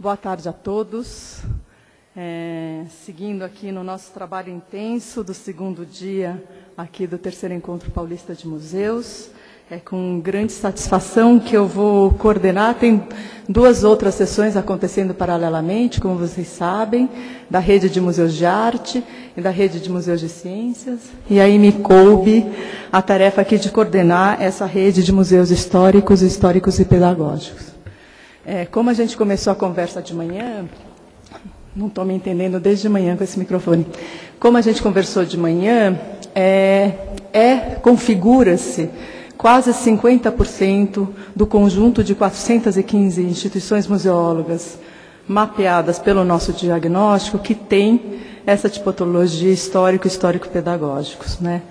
Boa tarde a todos. É, seguindo aqui no nosso trabalho intenso do segundo dia aqui do terceiro encontro paulista de museus, é com grande satisfação que eu vou coordenar. Tem duas outras sessões acontecendo paralelamente, como vocês sabem, da rede de museus de arte e da rede de museus de ciências. E aí me coube a tarefa aqui de coordenar essa rede de museus históricos, históricos e pedagógicos. É, como a gente começou a conversa de manhã, não estou me entendendo desde manhã com esse microfone. Como a gente conversou de manhã, é, é configura-se quase 50% do conjunto de 415 instituições museólogas mapeadas pelo nosso diagnóstico que tem essa tipologia histórico histórico pedagógicos, né?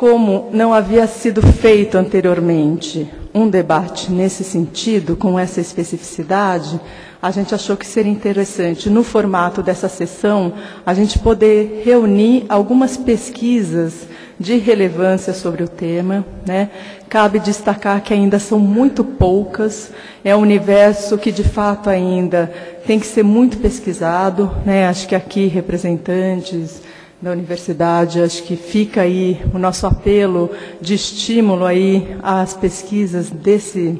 Como não havia sido feito anteriormente um debate nesse sentido, com essa especificidade, a gente achou que seria interessante, no formato dessa sessão, a gente poder reunir algumas pesquisas de relevância sobre o tema. Né? Cabe destacar que ainda são muito poucas, é um universo que, de fato, ainda tem que ser muito pesquisado. Né? Acho que aqui, representantes da universidade, acho que fica aí o nosso apelo de estímulo aí às pesquisas desse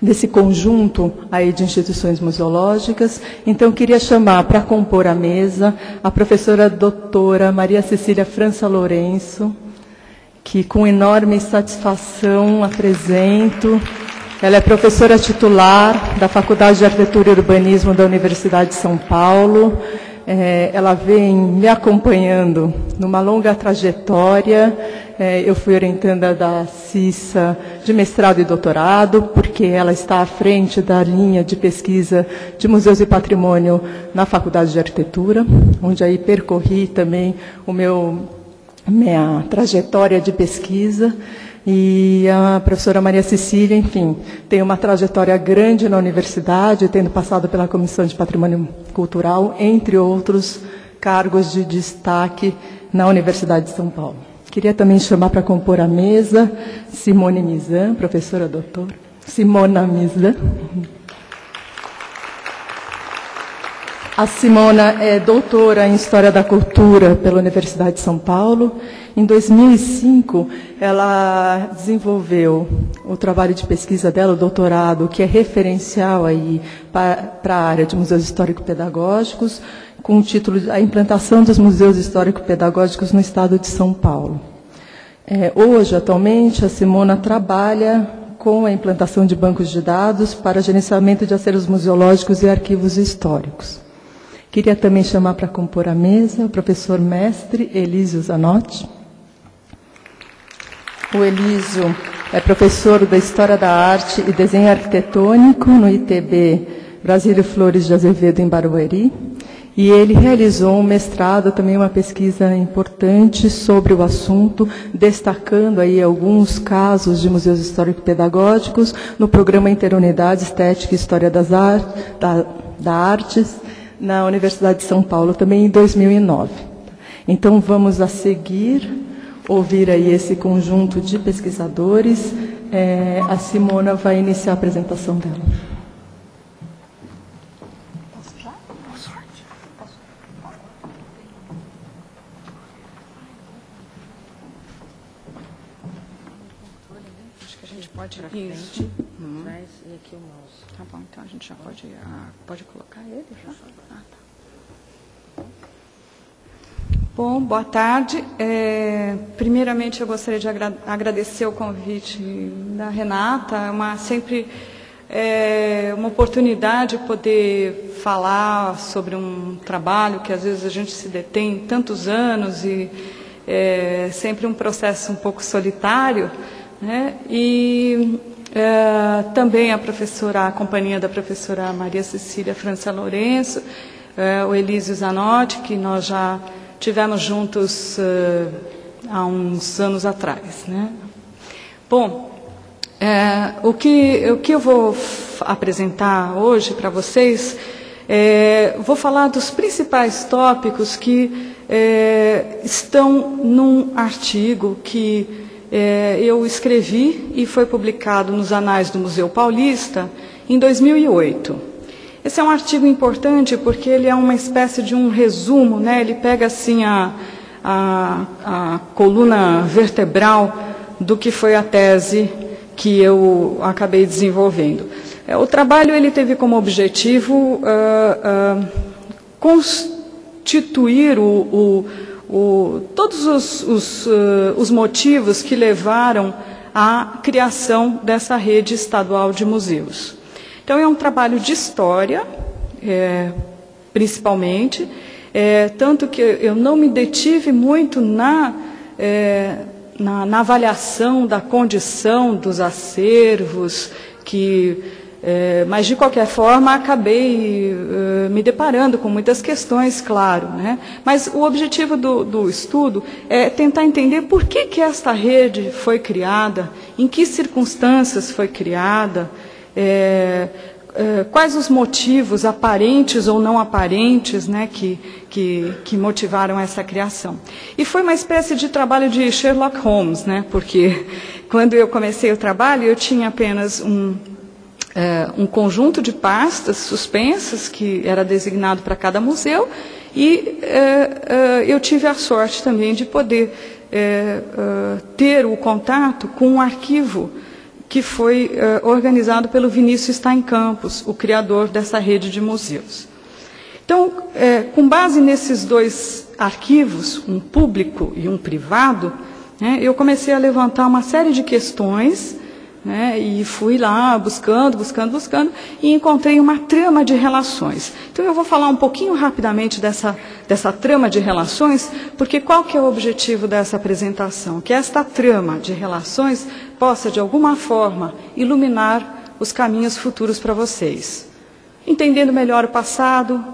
desse conjunto aí de instituições museológicas. Então, queria chamar para compor a mesa a professora doutora Maria Cecília França Lourenço, que com enorme satisfação apresento. Ela é professora titular da Faculdade de Arquitetura e Urbanismo da Universidade de São Paulo. É, ela vem me acompanhando numa longa trajetória. É, eu fui orientanda da CISA de mestrado e doutorado, porque ela está à frente da linha de pesquisa de museus e patrimônio na Faculdade de Arquitetura, onde aí percorri também o meu minha trajetória de pesquisa. E a professora Maria Cecília, enfim, tem uma trajetória grande na universidade, tendo passado pela Comissão de Patrimônio Cultural, entre outros cargos de destaque na Universidade de São Paulo. Queria também chamar para compor a mesa Simone Mizan, professora doutora. Simona Mizan. A Simona é doutora em História da Cultura pela Universidade de São Paulo. Em 2005, ela desenvolveu o trabalho de pesquisa dela, o doutorado, que é referencial aí para, a área de museus histórico-pedagógicos, com o título A Implantação dos Museus Histórico-Pedagógicos no Estado de São Paulo. É, hoje, atualmente, a Simona trabalha com a implantação de bancos de dados para gerenciamento de acervos museológicos e arquivos históricos. Queria também chamar para compor a mesa o professor mestre Elísio Zanotti. O Elísio é professor da História da Arte e Desenho Arquitetônico no ITB Brasília Flores de Azevedo, em Barueri. E ele realizou um mestrado, também uma pesquisa importante sobre o assunto, destacando aí alguns casos de museus histórico-pedagógicos no programa Interunidade Estética e História das da, da Artes, na Universidade de São Paulo, também em 2009. Então, vamos a seguir ouvir aí esse conjunto de pesquisadores. É, a Simona vai iniciar a apresentação dela. Para frente, e aqui o mouse. Tá bom, então a gente já pode, ah, pode colocar ele já? Ah, tá. Bom, boa tarde. É, primeiramente, eu gostaria de agra agradecer o convite da Renata. É uma, sempre é, uma oportunidade de poder falar sobre um trabalho que às vezes a gente se detém tantos anos e é sempre um processo um pouco solitário. Né? E é, também a professora, a companhia da professora Maria Cecília França Lourenço, é, o Elísio Zanotti, que nós já tivemos juntos é, há uns anos atrás. Né? Bom, é, o, que, o que eu vou apresentar hoje para vocês, é, vou falar dos principais tópicos que estão num artigo que é, eu escrevi e foi publicado nos Anais do Museu Paulista em 2008. Esse é um artigo importante porque ele é uma espécie de um resumo, né? ele pega assim a, a, a coluna vertebral do que foi a tese que eu acabei desenvolvendo. É, o trabalho ele teve como objetivo uh, uh, constituir o, o, o, todos os, os, uh, os motivos que levaram à criação dessa rede estadual de museus. Então, é um trabalho de história, é, principalmente, é, tanto que eu não me detive muito na, é, na, na, avaliação da condição dos acervos, que, é, mas de qualquer forma acabei uh, me deparando com muitas questões, claro. Né? Mas o objetivo do, do estudo é tentar entender por que, que esta rede foi criada, em que circunstâncias foi criada. É, eh, quais os motivos aparentes ou não aparentes né, que, que, que, motivaram essa criação. E foi uma espécie de trabalho de Sherlock Holmes, né, porque quando eu comecei o trabalho eu tinha apenas um, é, um conjunto de pastas suspensas que era designado para cada museu e é, é, eu tive a sorte também de poder ter o contato com um arquivo que foi organizado pelo Vinícius Stein Campos, o criador dessa rede de museus. Então, com base nesses dois arquivos, um público e um privado, né, eu comecei a levantar uma série de questões né, e fui lá buscando, buscando, buscando, e encontrei uma trama de relações. Então eu vou falar um pouquinho rapidamente dessa, dessa trama de relações, porque qual que é o objetivo dessa apresentação? Que esta trama de relações possa, de alguma forma, iluminar os caminhos futuros para vocês. Entendendo melhor o passado,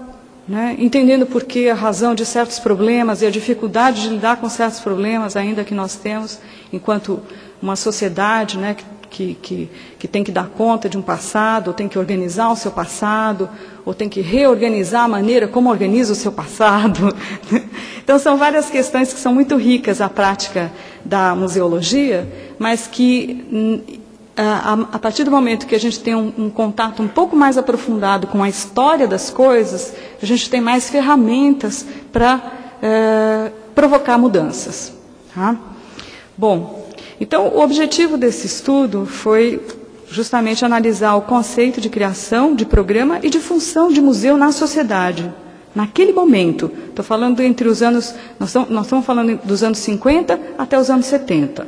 né, entendendo por que a razão de certos problemas e a dificuldade de lidar com certos problemas ainda que nós temos, enquanto uma sociedade né, que que, que, que tem que dar conta de um passado, ou tem que organizar o seu passado, ou tem que reorganizar a maneira como organiza o seu passado. Então, são várias questões que são muito ricas à prática da museologia, mas que, hum, a, a partir do momento que a gente tem um, um, contato um pouco mais aprofundado com a história das coisas, a gente tem mais ferramentas para é, provocar mudanças. Tá? Bom, então, o objetivo desse estudo foi justamente analisar o conceito de criação, de programa e de função de museu na sociedade. Naquele momento, estou falando entre os anos, nós estamos, nós estamos, falando dos anos 50 até os anos 70.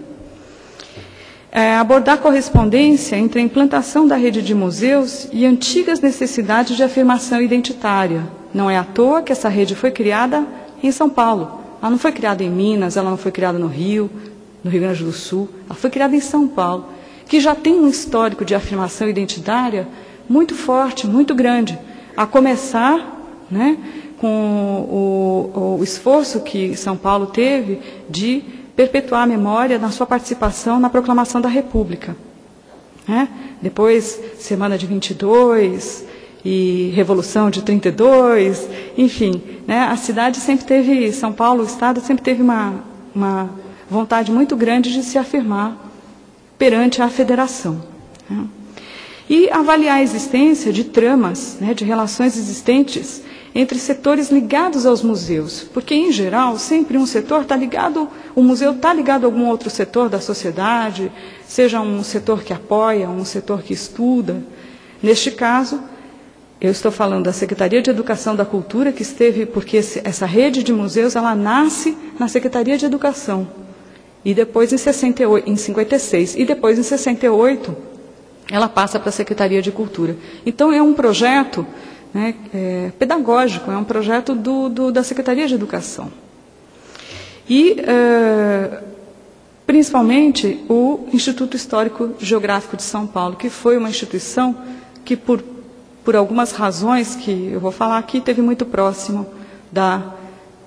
É, abordar correspondência entre a implantação da rede de museus e antigas necessidades de afirmação identitária. Não é à toa que essa rede foi criada em São Paulo. Ela não foi criada em Minas, ela não foi criada no Rio, no Rio Grande do Sul. Ela foi criada em São Paulo, que já tem um histórico de afirmação identitária muito forte, muito grande. A começar né, com o, o esforço que São Paulo teve de perpetuar a memória na sua participação na proclamação da República. Né? Depois, Semana de 22 e Revolução de 32, enfim, né, a cidade sempre teve, São Paulo, o Estado sempre teve uma, uma vontade muito grande de se afirmar perante a federação. Né? E avaliar a existência de tramas, né, de relações existentes entre setores ligados aos museus, porque em geral sempre um setor está ligado, o museu está ligado a algum outro setor da sociedade, seja um setor que apoia, um setor que estuda. Neste caso, eu estou falando da Secretaria de Educação da Cultura, que esteve, porque essa rede de museus, ela nasce na Secretaria de Educação, e depois em, 68, em 56. E depois em 68, ela passa para a Secretaria de Cultura. Então é um projeto né, é, pedagógico, é um projeto do, do, da Secretaria de Educação. E, é, principalmente, o Instituto Histórico Geográfico de São Paulo, que foi uma instituição que, por, por algumas razões que eu vou falar aqui, teve muito próximo da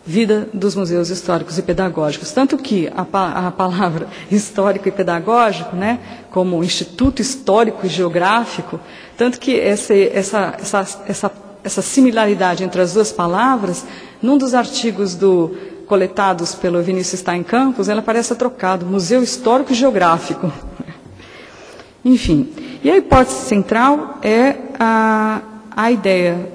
vida dos museus históricos e pedagógicos. Tanto que a, a palavra histórico e pedagógico, né, como Instituto Histórico e Geográfico, tanto que essa, essa, essa, essa, essa similaridade entre as duas palavras, num dos artigos do, coletados pelo Vinícius Stein Campos, ela aparece trocado, Museu Histórico e Geográfico. Enfim, e a hipótese central é a, a ideia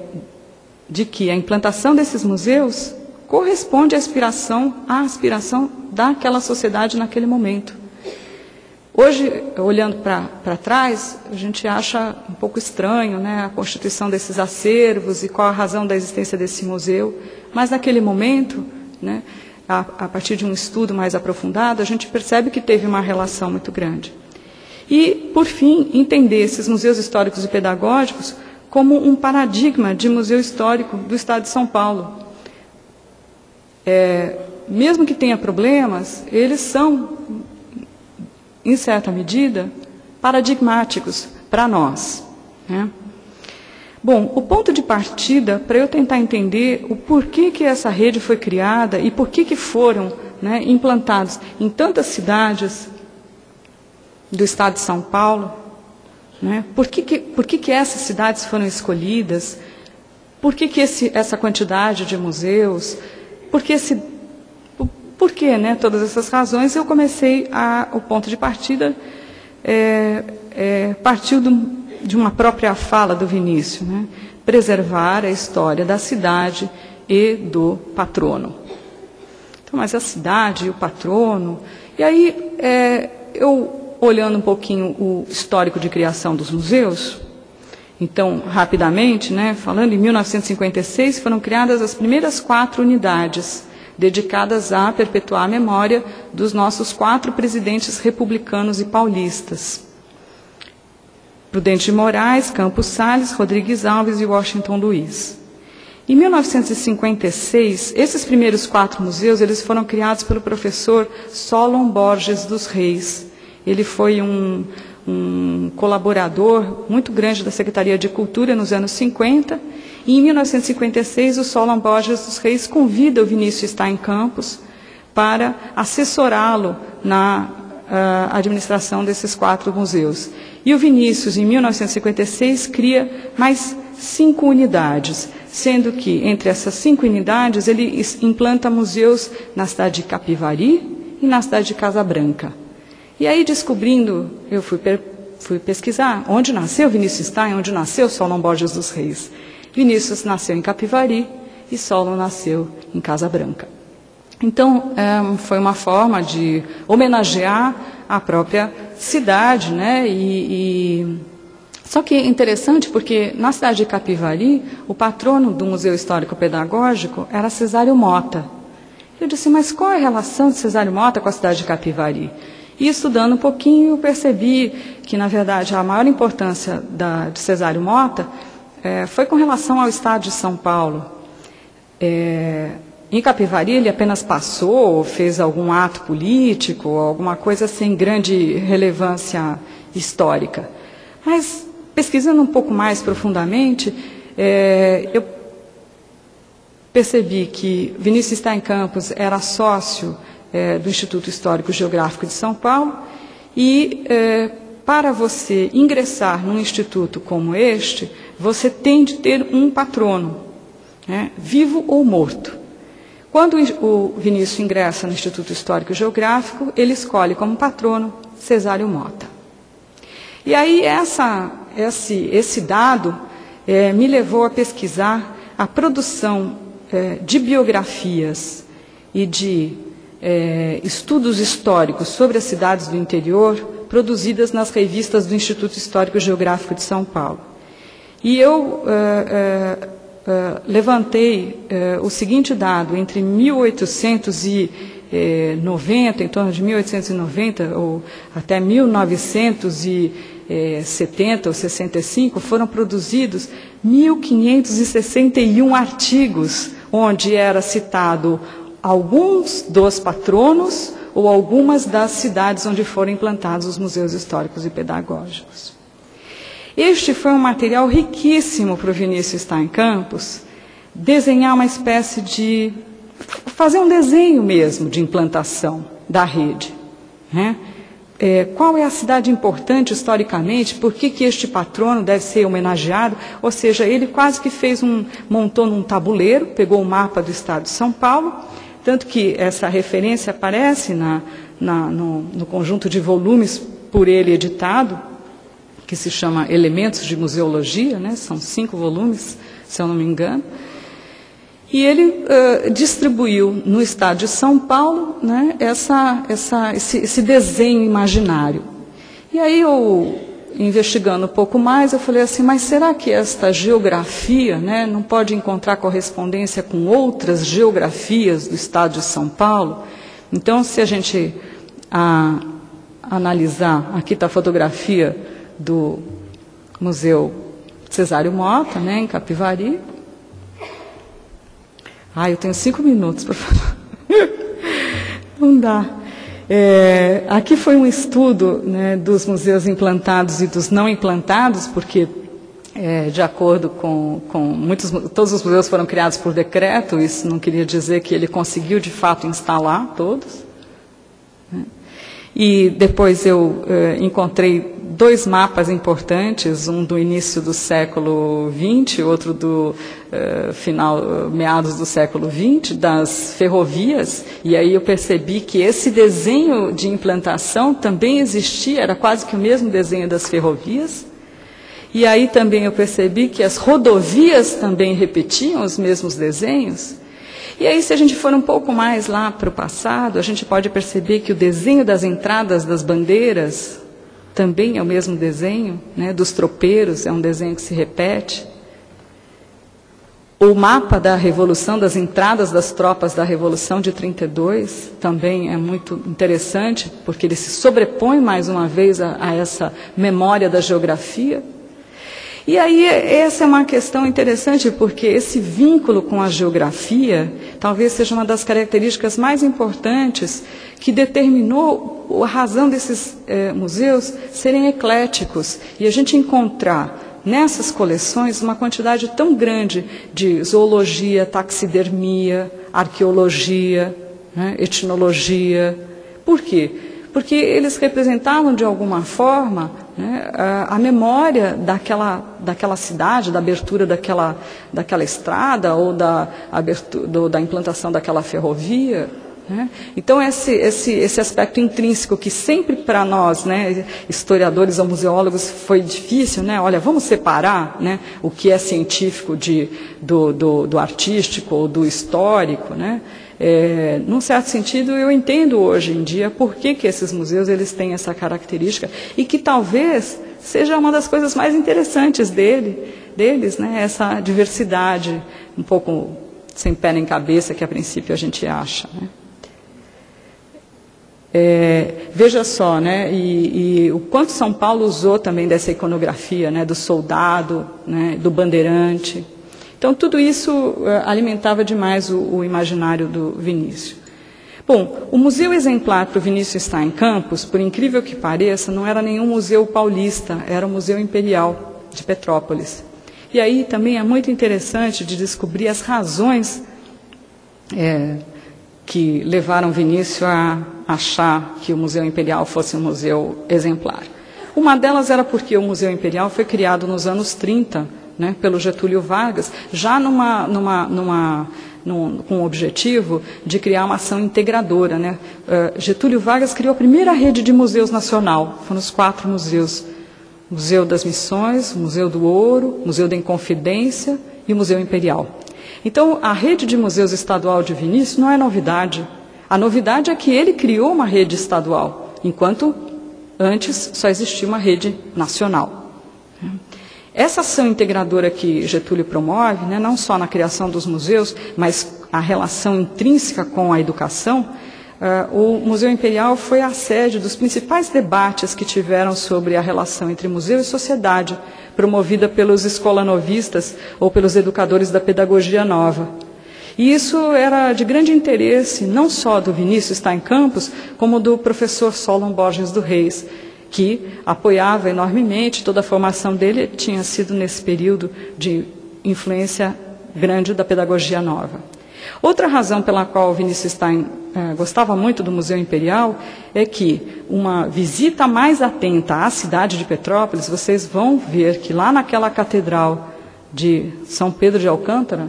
de que a implantação desses museus corresponde à aspiração, à aspiração daquela sociedade naquele momento. Hoje, olhando para trás, a gente acha um pouco estranho né, a constituição desses acervos e qual a razão da existência desse museu, mas naquele momento, né, a, a partir de um estudo mais aprofundado, a gente percebe que teve uma relação muito grande. E, por fim, entender esses museus históricos e pedagógicos como um paradigma de museu histórico do Estado de São Paulo. É, mesmo que tenha problemas, eles são, em certa medida, paradigmáticos para nós. Né? Bom, o ponto de partida para eu tentar entender o porquê que essa rede foi criada e por que, foram né, implantados em tantas cidades do estado de São Paulo, né, por, que, que, por que, que essas cidades foram escolhidas, por que, que esse, essa quantidade de museus, por que esse por que, né, todas essas razões, eu comecei a, o ponto de partida é, é, partiu do, de uma própria fala do Vinícius, né, preservar a história da cidade e do patrono. Então, mas a cidade e o patrono, e aí é, eu olhando um pouquinho o histórico de criação dos museus, então, rapidamente, né, falando, em 1956 foram criadas as primeiras quatro unidades dedicadas a perpetuar a memória dos nossos quatro presidentes republicanos e paulistas. Prudente de Moraes, Campos Salles, Rodrigues Alves e Washington Luiz. Em 1956, esses primeiros quatro museus eles foram criados pelo professor Solon Borges dos Reis. Ele foi um, um colaborador muito grande da Secretaria de Cultura nos anos 50 e em 1956, o Solon Borges dos Reis convida o Vinícius Stein Campos para assessorá-lo na uh, administração desses quatro museus. E o Vinícius, em 1956, cria mais cinco unidades, sendo que, entre essas cinco unidades, ele implanta museus na cidade de Capivari e na cidade de Casa Branca. E aí, descobrindo, eu fui, fui pesquisar onde nasceu Vinícius Stein, onde nasceu Solon Borges dos Reis. Vinícius nasceu em Capivari e Solon nasceu em Casa Branca. Então, é, foi uma forma de homenagear a própria cidade, né? E, e... Só que é interessante porque na cidade de Capivari, o patrono do Museu Histórico Pedagógico era Cesário Mota. Eu disse, mas qual é a relação de Cesário Mota com a cidade de Capivari? E estudando um pouquinho, percebi que, na verdade, a maior importância da, de Cesário Mota é, foi com relação ao Estado de São Paulo. É, em Capivari, ele apenas passou, fez algum ato político, alguma coisa sem grande relevância histórica. Mas, pesquisando um pouco mais profundamente, é, eu percebi que Vinícius Stein Campos era sócio é, do Instituto Histórico Geográfico de São Paulo e, é, para você ingressar num instituto como este, você tem de ter um patrono, né, vivo ou morto. Quando o Vinícius ingressa no Instituto Histórico Geográfico, ele escolhe como patrono Cesário Mota. E aí essa, esse, esse dado é, me levou a pesquisar a produção é, de biografias e de é, estudos históricos sobre as cidades do interior produzidas nas revistas do Instituto Histórico Geográfico de São Paulo. E eu uh, uh, uh, levantei o seguinte dado: entre 1890, em torno de 1890, ou até 1970 ou 65, foram produzidos 1.561 artigos, onde era citado alguns dos patronos ou algumas das cidades onde foram implantados os museus históricos e pedagógicos. Este foi um material riquíssimo para o Vinícius Stein Campos desenhar uma espécie de. fazer um desenho mesmo de implantação da rede. Né? É, qual é a cidade importante historicamente? Por que, que este patrono deve ser homenageado? Ou seja, ele quase que fez um. montou num tabuleiro, pegou o mapa do estado de São Paulo, tanto que essa referência aparece na, na, no, no conjunto de volumes por ele editado, que se chama Elementos de Museologia, né? são cinco volumes, se eu não me engano. E ele uh, distribuiu no estado de São Paulo né, essa, essa, esse, esse, desenho imaginário. E aí eu, investigando um pouco mais, eu falei assim, mas será que esta geografia né, não pode encontrar correspondência com outras geografias do estado de São Paulo? Então, se a gente a, analisar, aqui está a fotografia do Museu Cesário Mota, né, em Capivari, ah, eu tenho cinco minutos para falar. Não dá. É, aqui foi um estudo né, dos museus implantados e dos não implantados, porque, é, de acordo com, com muitos, todos os museus foram criados por decreto, isso não queria dizer que ele conseguiu de fato instalar todos. Né. E depois eu é, encontrei dois mapas importantes, um do início do século XX, outro do uh, final, meados do século XX, das ferrovias, e aí eu percebi que esse desenho de implantação também existia, era quase que o mesmo desenho das ferrovias. E aí também eu percebi que as rodovias também repetiam os mesmos desenhos. E aí, se a gente for um pouco mais lá para o passado, a gente pode perceber que o desenho das entradas das bandeiras também é o mesmo desenho, né, dos tropeiros, é um desenho que se repete. O mapa da Revolução, das entradas das tropas da Revolução de 32, também é muito interessante, porque ele se sobrepõe mais uma vez a, a essa memória da geografia. E aí, essa é uma questão interessante, porque esse vínculo com a geografia talvez seja uma das características mais importantes que determinou a razão desses eh, museus serem ecléticos e a gente encontrar nessas coleções uma quantidade tão grande de zoologia, taxidermia, arqueologia, né, etnologia. Por quê? Porque eles representavam de alguma forma né, a, memória daquela, daquela cidade, da abertura daquela, daquela estrada ou da, abertura, do, da implantação daquela ferrovia. Né? Então, esse, esse, esse aspecto intrínseco que sempre para nós, né, historiadores ou museólogos, foi difícil, né? olha, vamos separar né, o que é científico de, do, do, do artístico ou do histórico. Né? É, num certo sentido, eu entendo hoje em dia por que, que esses museus eles têm essa característica e que talvez seja uma das coisas mais interessantes dele, deles, né? essa diversidade, um pouco sem pé nem cabeça que a princípio a gente acha. Né? É, veja só, né, e, e, o quanto São Paulo usou também dessa iconografia, né, do soldado, né, do bandeirante. Então, tudo isso uh, alimentava demais o, o, imaginário do Vinícius. Bom, o Museu Exemplar para o Vinícius estar em Campos, por incrível que pareça, não era nenhum museu paulista, era o Museu Imperial de Petrópolis. E aí também é muito interessante de descobrir as razões é, que levaram Vinícius a achar que o Museu Imperial fosse um museu exemplar. Uma delas era porque o Museu Imperial foi criado nos anos 30 né, pelo Getúlio Vargas, já numa, numa, numa, num, com o objetivo de criar uma ação integradora. Né. Uh, Getúlio Vargas criou a primeira rede de museus nacional, foram os quatro museus. Museu das Missões, Museu do Ouro, Museu da Inconfidência e o Museu Imperial. Então, a rede de museus estadual de Vinícius não é novidade. A novidade é que ele criou uma rede estadual, enquanto antes só existia uma rede nacional. Essa ação integradora que Getúlio promove, né, não só na criação dos museus, mas a relação intrínseca com a educação, uh, o Museu Imperial foi a sede dos principais debates que tiveram sobre a relação entre museu e sociedade, promovida pelos escolanovistas ou pelos educadores da pedagogia nova. E isso era de grande interesse, não só do Vinícius em Campos, como do professor Solon Borges do Reis, que apoiava enormemente toda a formação dele, tinha sido nesse período de influência grande da pedagogia nova. Outra razão pela qual Vinícius Stein eh, gostava muito do Museu Imperial é que uma visita mais atenta à cidade de Petrópolis, vocês vão ver que lá naquela catedral de São Pedro de Alcântara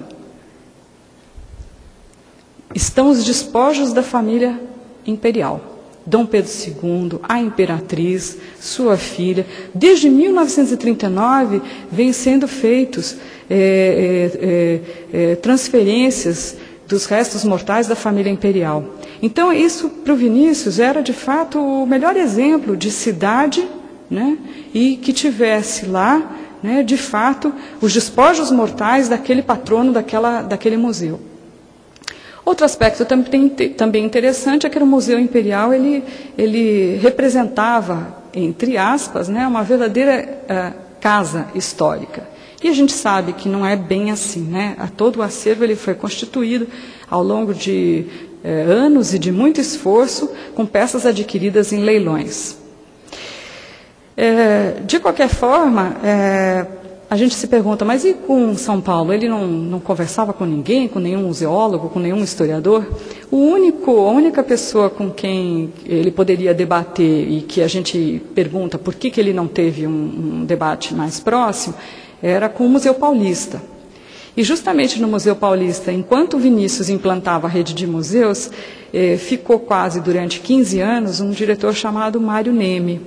estão os despojos da família imperial. Dom Pedro II, a imperatriz, sua filha. Desde 1939 vêm sendo feitos é, é, é, transferências dos restos mortais da família imperial. Então, isso para o Vinícius era de fato o melhor exemplo de cidade né, e que tivesse lá, né, de fato, os despojos mortais daquele patrono daquela, daquele museu. Outro aspecto também, interessante é que o Museu Imperial ele, ele representava, entre aspas, né, uma verdadeira uh, casa histórica. E a gente sabe que não é bem assim. Né? Todo o acervo ele foi constituído ao longo de eh, anos e de muito esforço com peças adquiridas em leilões. É, de qualquer forma, é, a gente se pergunta, mas e com São Paulo? Ele não, não conversava com ninguém, com nenhum museólogo, com nenhum historiador? O único, a única pessoa com quem ele poderia debater e que a gente pergunta por que, que ele não teve um, um debate mais próximo era com o Museu Paulista. E justamente no Museu Paulista, enquanto Vinícius implantava a rede de museus, eh, ficou quase durante 15 anos um diretor chamado Mário Neme.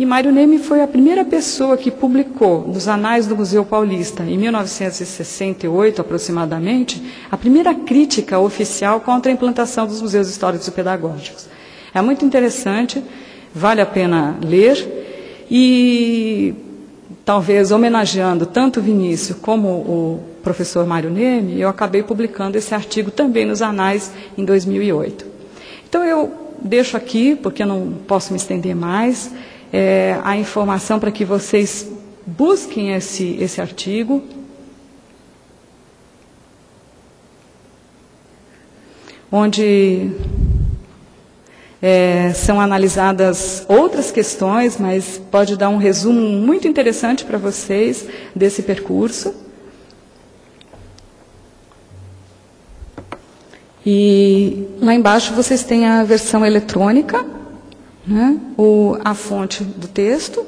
E Mário Neme foi a primeira pessoa que publicou nos anais do Museu Paulista, em 1968 aproximadamente, a primeira crítica oficial contra a implantação dos museus históricos e pedagógicos. É muito interessante, vale a pena ler e talvez homenageando tanto o Vinícius como o professor Mário Neme, eu acabei publicando esse artigo também nos anais em 2008. Então eu deixo aqui, porque eu não posso me estender mais, é, a informação para que vocês busquem esse, esse artigo. Onde é, são analisadas outras questões, mas pode dar um resumo muito interessante para vocês desse percurso. E lá embaixo vocês têm a versão eletrônica né, o, a fonte do texto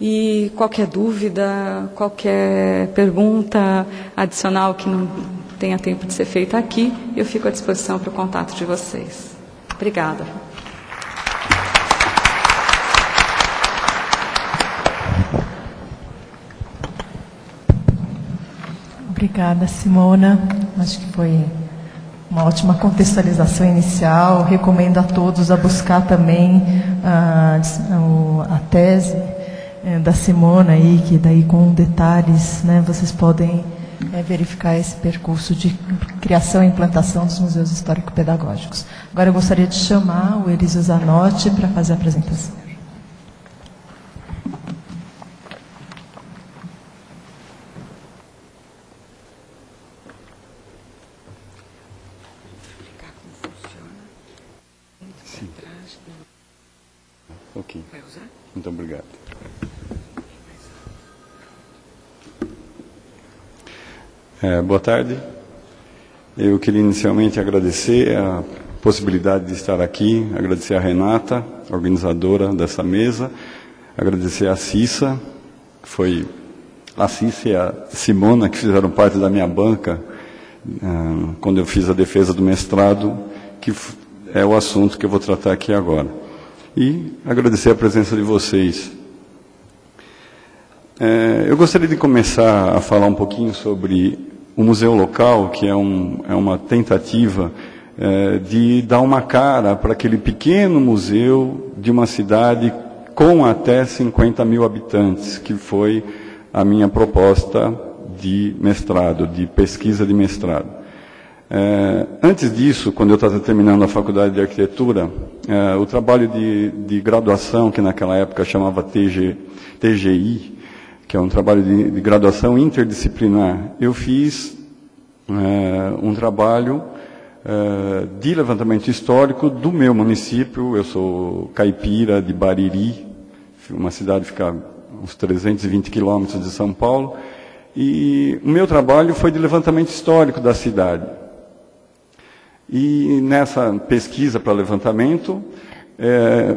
e qualquer dúvida, qualquer pergunta adicional que não tenha tempo de ser feita aqui, eu fico à disposição para o contato de vocês. Obrigada. Obrigada, Simona. Acho que foi uma ótima contextualização inicial. Recomendo a todos a buscar também a, a tese é, da Simona aí, que daí com detalhes, né, vocês podem é, verificar esse percurso de criação e implantação dos museus histórico-pedagógicos. Agora eu gostaria de chamar o Elísio Zanotti para fazer a apresentação. Muito obrigado. É, boa tarde. Eu queria inicialmente agradecer a possibilidade de estar aqui, agradecer a Renata, organizadora dessa mesa, agradecer a Cissa, foi a Cissa e a Simona que fizeram parte da minha banca uh, quando eu fiz a defesa do mestrado, que é o assunto que eu vou tratar aqui agora e agradecer a presença de vocês. É, eu gostaria de começar a falar um pouquinho sobre o museu local, que é, um, é uma tentativa é, de dar uma cara para aquele pequeno museu de uma cidade com até 50 mil habitantes, que foi a minha proposta de mestrado, de pesquisa de mestrado. É, antes disso, quando eu estava terminando a faculdade de arquitetura, é, o trabalho de, de, graduação, que naquela época chamava TG, TGI, que é um trabalho de, de graduação interdisciplinar, eu fiz é, um trabalho é, de levantamento histórico do meu município. Eu sou caipira de Bariri, uma cidade que fica uns 320 quilômetros de São Paulo. E o meu trabalho foi de levantamento histórico da cidade. E nessa pesquisa para levantamento, é,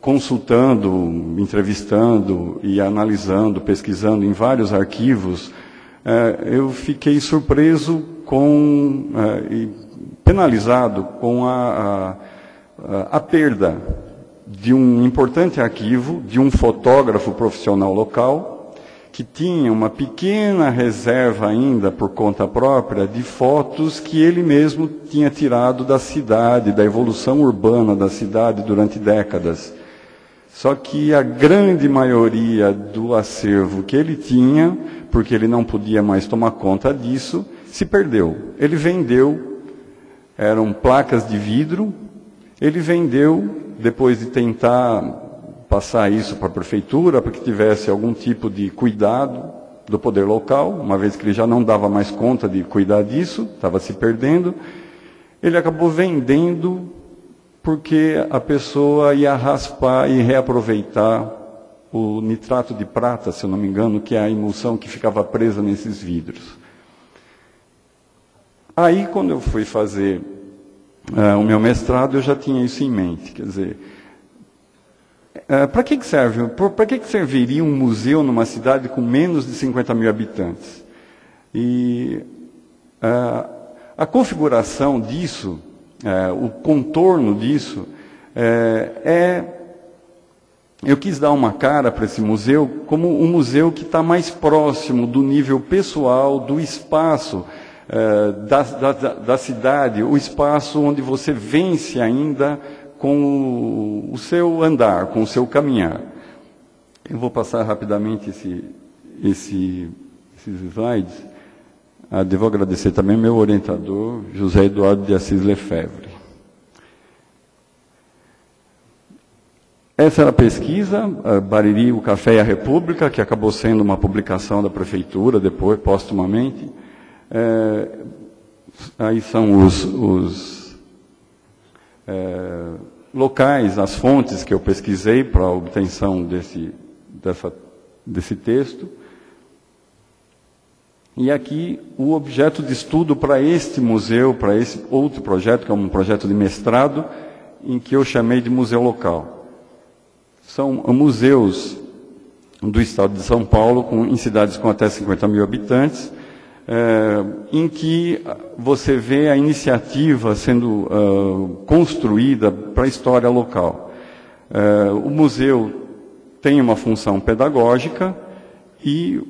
consultando, entrevistando e analisando, pesquisando em vários arquivos, é, eu fiquei surpreso com é, e penalizado com a, ah, a perda de um importante arquivo de um fotógrafo profissional local que tinha uma pequena reserva ainda por conta própria de fotos que ele mesmo tinha tirado da cidade, da evolução urbana da cidade durante décadas. Só que a grande maioria do acervo que ele tinha, porque ele não podia mais tomar conta disso, se perdeu. Ele vendeu, eram placas de vidro, ele vendeu, depois de tentar passar isso para a prefeitura, para que tivesse algum tipo de cuidado do poder local, uma vez que ele já não dava mais conta de cuidar disso, estava se perdendo, ele acabou vendendo porque a pessoa ia raspar e reaproveitar o nitrato de prata, se eu não me engano, que é a emulsão que ficava presa nesses vidros. Aí, quando eu fui fazer uh, o meu mestrado, eu já tinha isso em mente. Quer dizer, uh, para que, que serve? Para que, que serviria um museu numa cidade com menos de 50 mil habitantes? E uh, a configuração disso é, o contorno disso, é, é, eu quis dar uma cara para esse museu como um museu que está mais próximo do nível pessoal, do espaço é, da, da, da, cidade, o espaço onde você vence ainda com o, o, seu andar, com o seu caminhar. Eu vou passar rapidamente esse, esse, esses slides. Ah, devo agradecer também meu orientador, José Eduardo de Assis Lefebvre. Essa era a pesquisa, a Bariri, o Café e a República, que acabou sendo uma publicação da prefeitura depois, postumamente. É, aí são os, os é, locais, as fontes que eu pesquisei para a obtenção desse, dessa, desse texto. E aqui o objeto de estudo para este museu, para esse outro projeto, que é um projeto de mestrado, em que eu chamei de museu local. São museus do estado de São Paulo, com, em cidades com até 50 mil habitantes, é, em que você vê a iniciativa sendo uh, construída para a história local. É, o museu tem uma função pedagógica e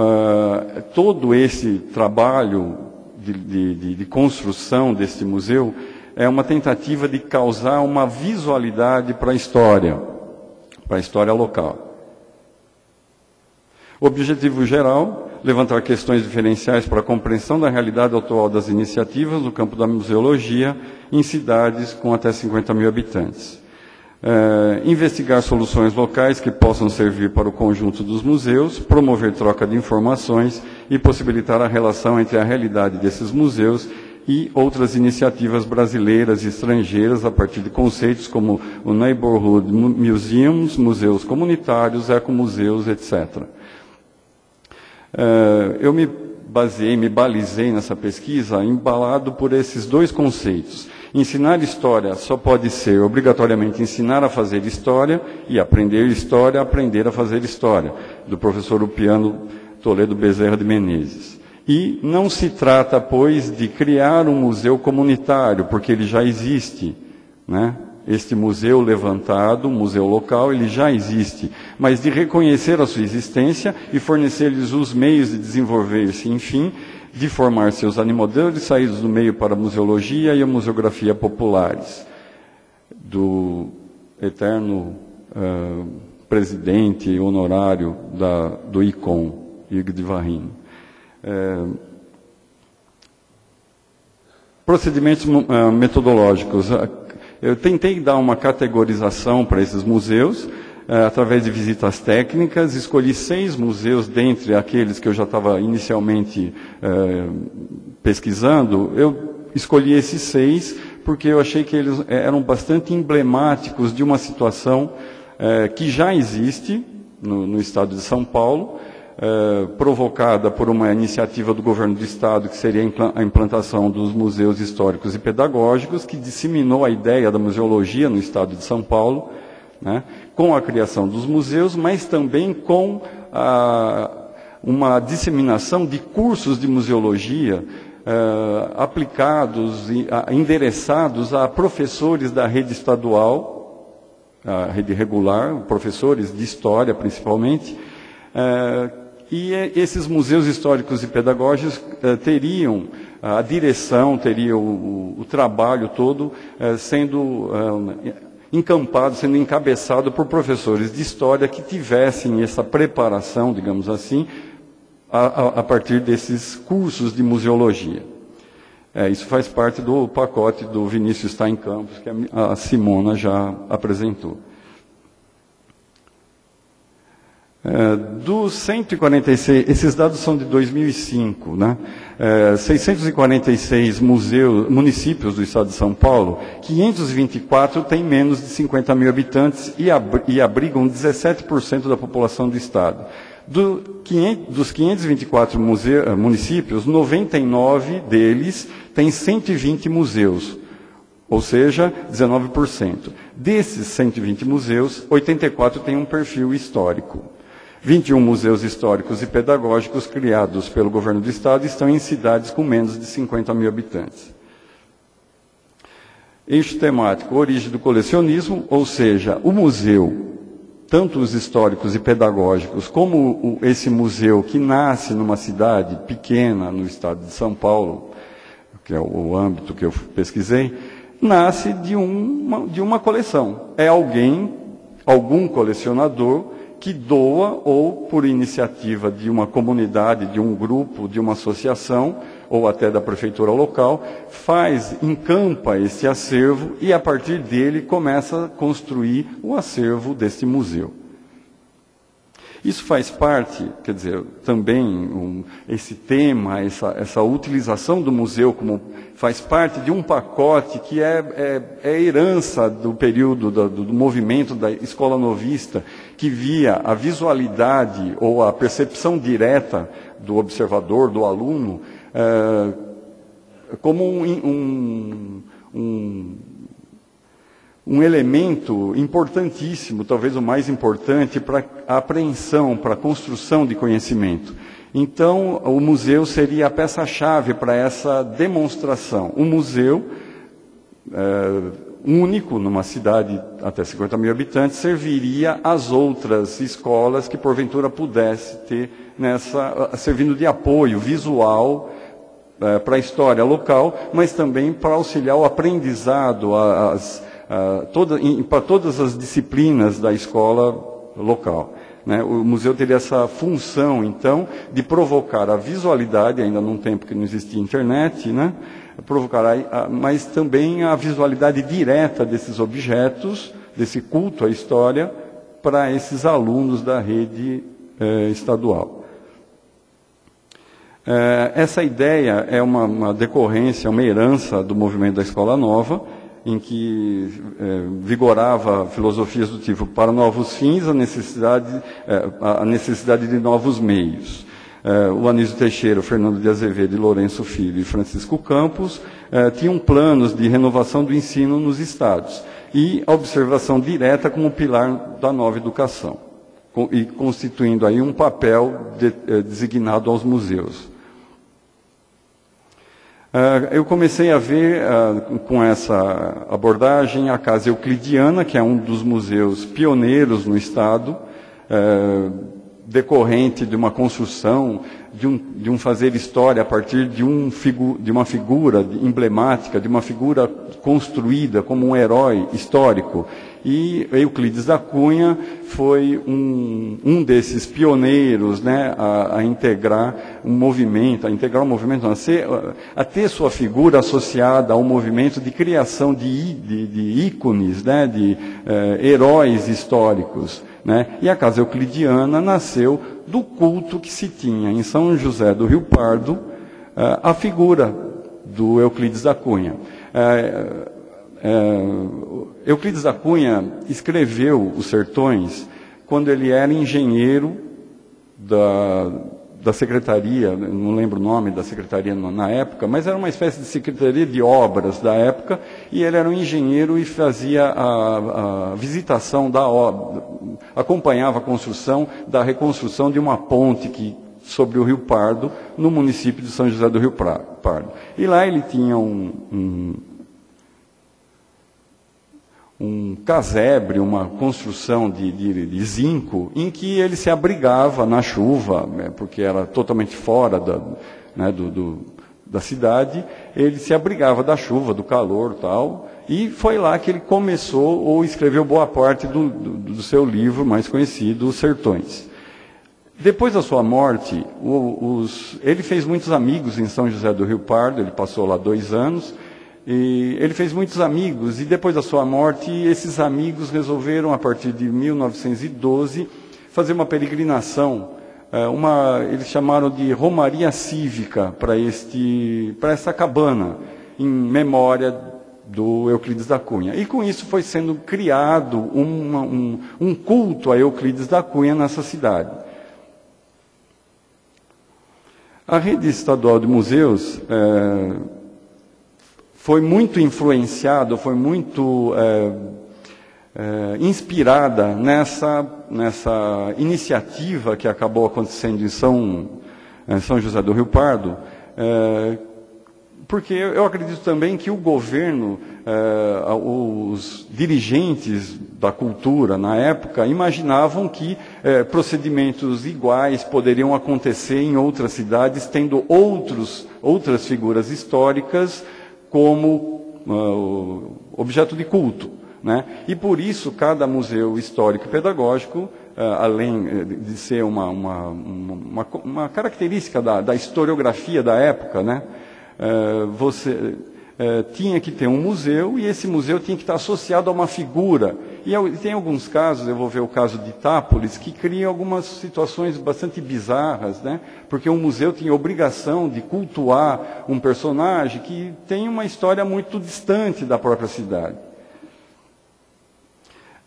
Uh, todo esse trabalho de, de, de, construção desse museu é uma tentativa de causar uma visualidade para a história, para a história local. Objetivo geral, levantar questões diferenciais para a compreensão da realidade atual das iniciativas no campo da museologia em cidades com até 50 mil habitantes. Uh, investigar soluções locais que possam servir para o conjunto dos museus, promover troca de informações e possibilitar a relação entre a realidade desses museus e outras iniciativas brasileiras e estrangeiras a partir de conceitos como o Neighborhood Museums, museus comunitários, ecomuseus, etc. Eh, eu me baseei, me balizei nessa pesquisa embalado por esses dois conceitos Ensinar história só pode ser obrigatoriamente ensinar a fazer história e aprender história, aprender a fazer história, do professor Upiano Toledo Bezerra de Menezes. E não se trata, pois, de criar um museu comunitário, porque ele já existe, né? Este museu levantado, museu local, ele já existe, mas de reconhecer a sua existência e fornecer-lhes os meios de desenvolver-se, enfim, de formar seus animadores saídos do meio para a museologia e a museografia populares, do eterno uh, presidente honorário da, do ICOM, Ig de procedimentos uh, metodológicos. Eu tentei dar uma categorização para esses museus, através de visitas técnicas, escolhi seis museus dentre aqueles que eu já estava inicialmente é, pesquisando. Eu escolhi esses seis porque eu achei que eles eram bastante emblemáticos de uma situação é, que já existe no, no, estado de São Paulo, é, provocada por uma iniciativa do governo do estado, que seria a implantação dos museus históricos e pedagógicos, que disseminou a ideia da museologia no estado de São Paulo né, com a criação dos museus, mas também com a, uma disseminação de cursos de museologia eh, aplicados e a, endereçados a professores da rede estadual, a rede regular, professores de história principalmente, eh, e esses museus históricos e pedagógicos eh, teriam a direção, teria o, o trabalho todo sendo encampado, sendo encabeçado por professores de história que tivessem essa preparação, digamos assim, a, a, partir desses cursos de museologia. É, isso faz parte do pacote do Vinícius está em Campos, que a Simona já apresentou. É, dos 146, esses dados são de 2005, né? É, 646 museus, municípios do estado de São Paulo, 524 têm menos de 50 mil habitantes e, e abrigam 17% da população do estado. Do 500, dos 524 museu, eh, municípios, 99 deles têm 120 museus, ou seja, 19%. Desses 120 museus, 84 têm um perfil histórico. 21 museus históricos e pedagógicos criados pelo governo do estado estão em cidades com menos de 50 mil habitantes. Eixo temático, origem do colecionismo, ou seja, o museu, tanto os históricos e pedagógicos, como esse museu que nasce numa cidade pequena no estado de São Paulo, que é o âmbito que eu pesquisei, nasce de uma, de uma coleção. É alguém, algum colecionador, que doa ou por iniciativa de uma comunidade, de um grupo, de uma associação ou até da prefeitura local, faz, encampa esse acervo e a partir dele começa a construir o acervo desse museu. Isso faz parte, quer dizer, também um, esse tema, essa, essa, utilização do museu como faz parte de um pacote que é, é, é herança do período do, do, movimento da escola novista, que via a visualidade ou a percepção direta do observador, do aluno, é, como um, um, um um elemento importantíssimo, talvez o mais importante, para a apreensão, para a construção de conhecimento. Então, o museu seria a peça-chave para essa demonstração. Um museu é, único numa cidade até 50 mil habitantes serviria às outras escolas que porventura pudesse ter nessa servindo de apoio visual é, para a história local, mas também para auxiliar o aprendizado, as, uh, toda, para todas as disciplinas da escola local. Né? O museu teria essa função, então, de provocar a visualidade, ainda num tempo que não existia internet, né? provocar a, a, mas também a visualidade direta desses objetos, desse culto à história, para esses alunos da rede eh, estadual. Eh, essa ideia é uma, uma decorrência, uma herança do movimento da Escola Nova, em que é, vigorava filosofias do tipo para novos fins a necessidade, é, a necessidade de novos meios. É, o Anísio Teixeira, o Fernando de Azevedo e Lourenço Filho e Francisco Campos tinham planos de renovação do ensino nos estados e a observação direta como pilar da nova educação, com, e constituindo aí um papel de, designado aos museus. Uh, eu comecei a ver uh, com essa abordagem a Casa Euclidiana, que é um dos museus pioneiros no Estado, uh, decorrente de uma construção, de um, de um, fazer história a partir de, um figu, de uma figura emblemática, de uma figura construída como um herói histórico e Euclides da Cunha foi um, um desses pioneiros né, a, a, integrar um movimento, a integrar um movimento, a, ser, a, ter sua figura associada ao movimento de criação de, de, de ícones, né, de eh, heróis históricos. Né? E a Casa Euclidiana nasceu do culto que se tinha em São José do Rio Pardo, eh, a figura do Euclides da Cunha. É, Euclides da Cunha escreveu Os Sertões quando ele era engenheiro da, da secretaria, não lembro o nome da secretaria na época, mas era uma espécie de secretaria de obras da época, e ele era um engenheiro e fazia a, a visitação da obra, acompanhava a construção da reconstrução de uma ponte que sobre o Rio Pardo, no município de São José do Rio Pardo. E lá ele tinha um, um, um casebre, uma construção de, de, de, zinco, em que ele se abrigava na chuva, né, porque era totalmente fora da, né, do, do, da cidade, ele se abrigava da chuva, do calor tal, e foi lá que ele começou ou escreveu boa parte do, do, do seu livro mais conhecido, Os Sertões. Depois da sua morte, os, ele fez muitos amigos em São José do Rio Pardo, ele passou lá dois anos, e ele fez muitos amigos, e depois da sua morte, esses amigos resolveram, a partir de 1912, fazer uma peregrinação, é, uma, eles chamaram de Romaria Cívica para essa cabana, em memória do Euclides da Cunha. E com isso foi sendo criado uma, um, um culto a Euclides da Cunha nessa cidade. A rede estadual de museus é, foi muito influenciada, foi muito é, é, inspirada nessa, nessa iniciativa que acabou acontecendo em São, em São José do Rio Pardo, é, porque eu acredito também que o governo, eh, os dirigentes da cultura na época imaginavam que eh, procedimentos iguais poderiam acontecer em outras cidades, tendo outros, outras figuras históricas como uh, objeto de culto. Né? E por isso, cada museu histórico e pedagógico, uh, além de ser uma, uma, uma, uma característica da, da, historiografia da época, né? Eh, você eh, tinha que ter um museu e esse museu tinha que estar associado a uma figura. E tem alguns casos, eu vou ver o caso de Itápolis, que cria algumas situações bastante bizarras, né? porque um museu tinha obrigação de cultuar um personagem que tem uma história muito distante da própria cidade.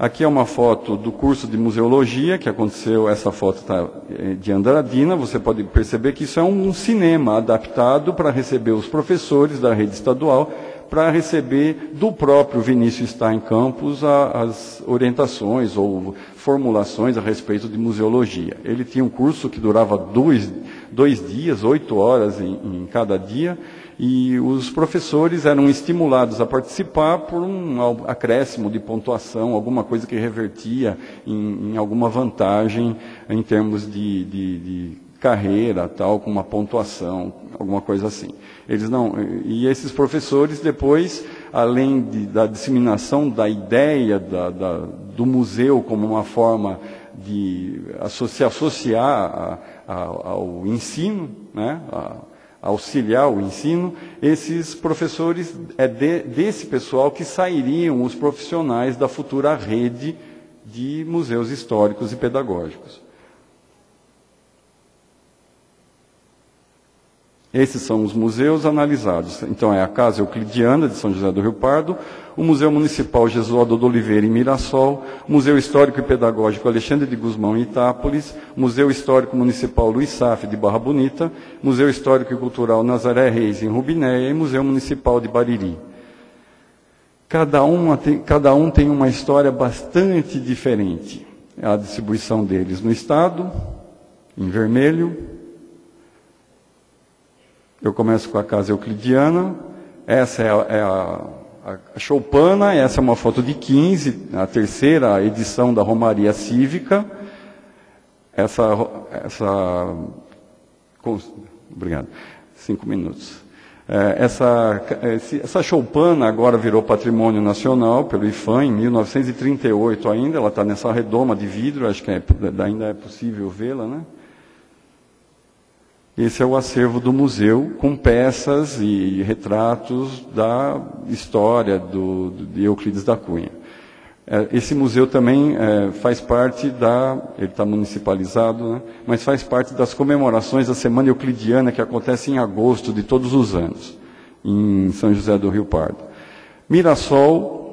Aqui é uma foto do curso de museologia que aconteceu. Essa foto está eh, de Andradina. Você pode perceber que isso é um cinema adaptado para receber os professores da rede estadual, para receber do próprio Vinícius Stein Campos as orientações ou formulações a respeito de museologia. Ele tinha um curso que durava dois, dois dias, oito horas em, em cada dia e os professores eram estimulados a participar por um acréscimo de pontuação, alguma coisa que revertia em, em alguma vantagem em termos de, de, de, carreira, tal, com uma pontuação, alguma coisa assim. Eles não, e esses professores depois, além de, da disseminação da ideia da, da, do museu como uma forma de associar, associar a, a, ao ensino, né, a, auxiliar o ensino, esses professores, é de, desse pessoal que sairiam os profissionais da futura rede de museus históricos e pedagógicos. Esses são os museus analisados. Então, é a Casa Euclidiana de São José do Rio Pardo, o Museu Municipal Jesualdo de Oliveira em Mirassol, Museu Histórico e Pedagógico Alexandre de Guzmão em Itápolis, Museu Histórico Municipal Luiz Saf de Barra Bonita, Museu Histórico e Cultural Nazaré Reis em Rubinéia e Museu Municipal de Bariri. Cada, uma tem, cada um tem uma história bastante diferente. A distribuição deles no Estado, em vermelho, eu começo com a casa euclidiana. Essa é a, é a, a Choupana, essa é uma foto de 15, a terceira edição da Romaria Cívica. Essa, essa, obrigado, cinco minutos. É, essa, essa choupana agora virou patrimônio nacional pelo IFAM em 1938 ainda, ela está nessa redoma de vidro, acho que é, ainda é possível vê-la, né? Esse é o acervo do museu, com peças e retratos da história do, de Euclides da Cunha. É, esse museu também é, faz parte da, ele está municipalizado, né, mas faz parte das comemorações da Semana Euclidiana que acontece em agosto de todos os anos, em São José do Rio Pardo. Mirassol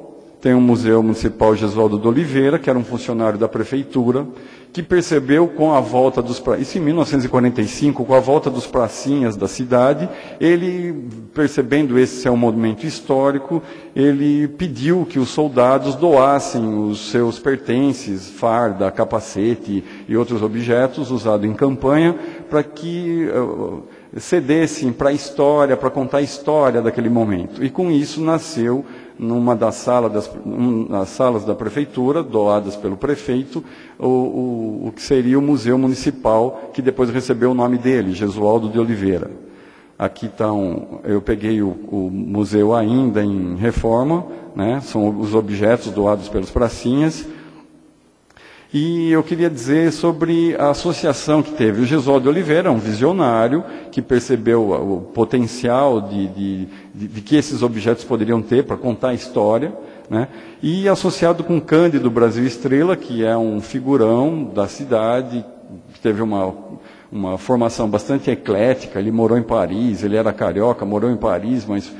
tem o Museu Municipal Gesualdo de Oliveira, que era um funcionário da prefeitura, que percebeu com a volta dos isso em 1945, com a volta dos pracinhas da cidade, ele percebendo esse ser um movimento histórico, ele pediu que os soldados doassem os seus pertences, farda, capacete e outros objetos usados em campanha, para que uh, cedessem para a história, para contar a história daquele momento. E com isso nasceu numa das, sala das, um, salas da prefeitura, doadas pelo prefeito, o, o, o, que seria o Museu Municipal, que depois recebeu o nome dele, Gesualdo de Oliveira. Aqui está um, eu peguei o, o, museu ainda em reforma, né, são os objetos doados pelos pracinhas, e eu queria dizer sobre a associação que teve. O Gesualdo Oliveira é um visionário que percebeu o potencial de, de, de, de que esses objetos poderiam ter para contar a história, né? e associado com Cândido Brasil Estrela, que é um figurão da cidade, que teve uma, uma formação bastante eclética, ele morou em Paris, ele era carioca, morou em Paris, mas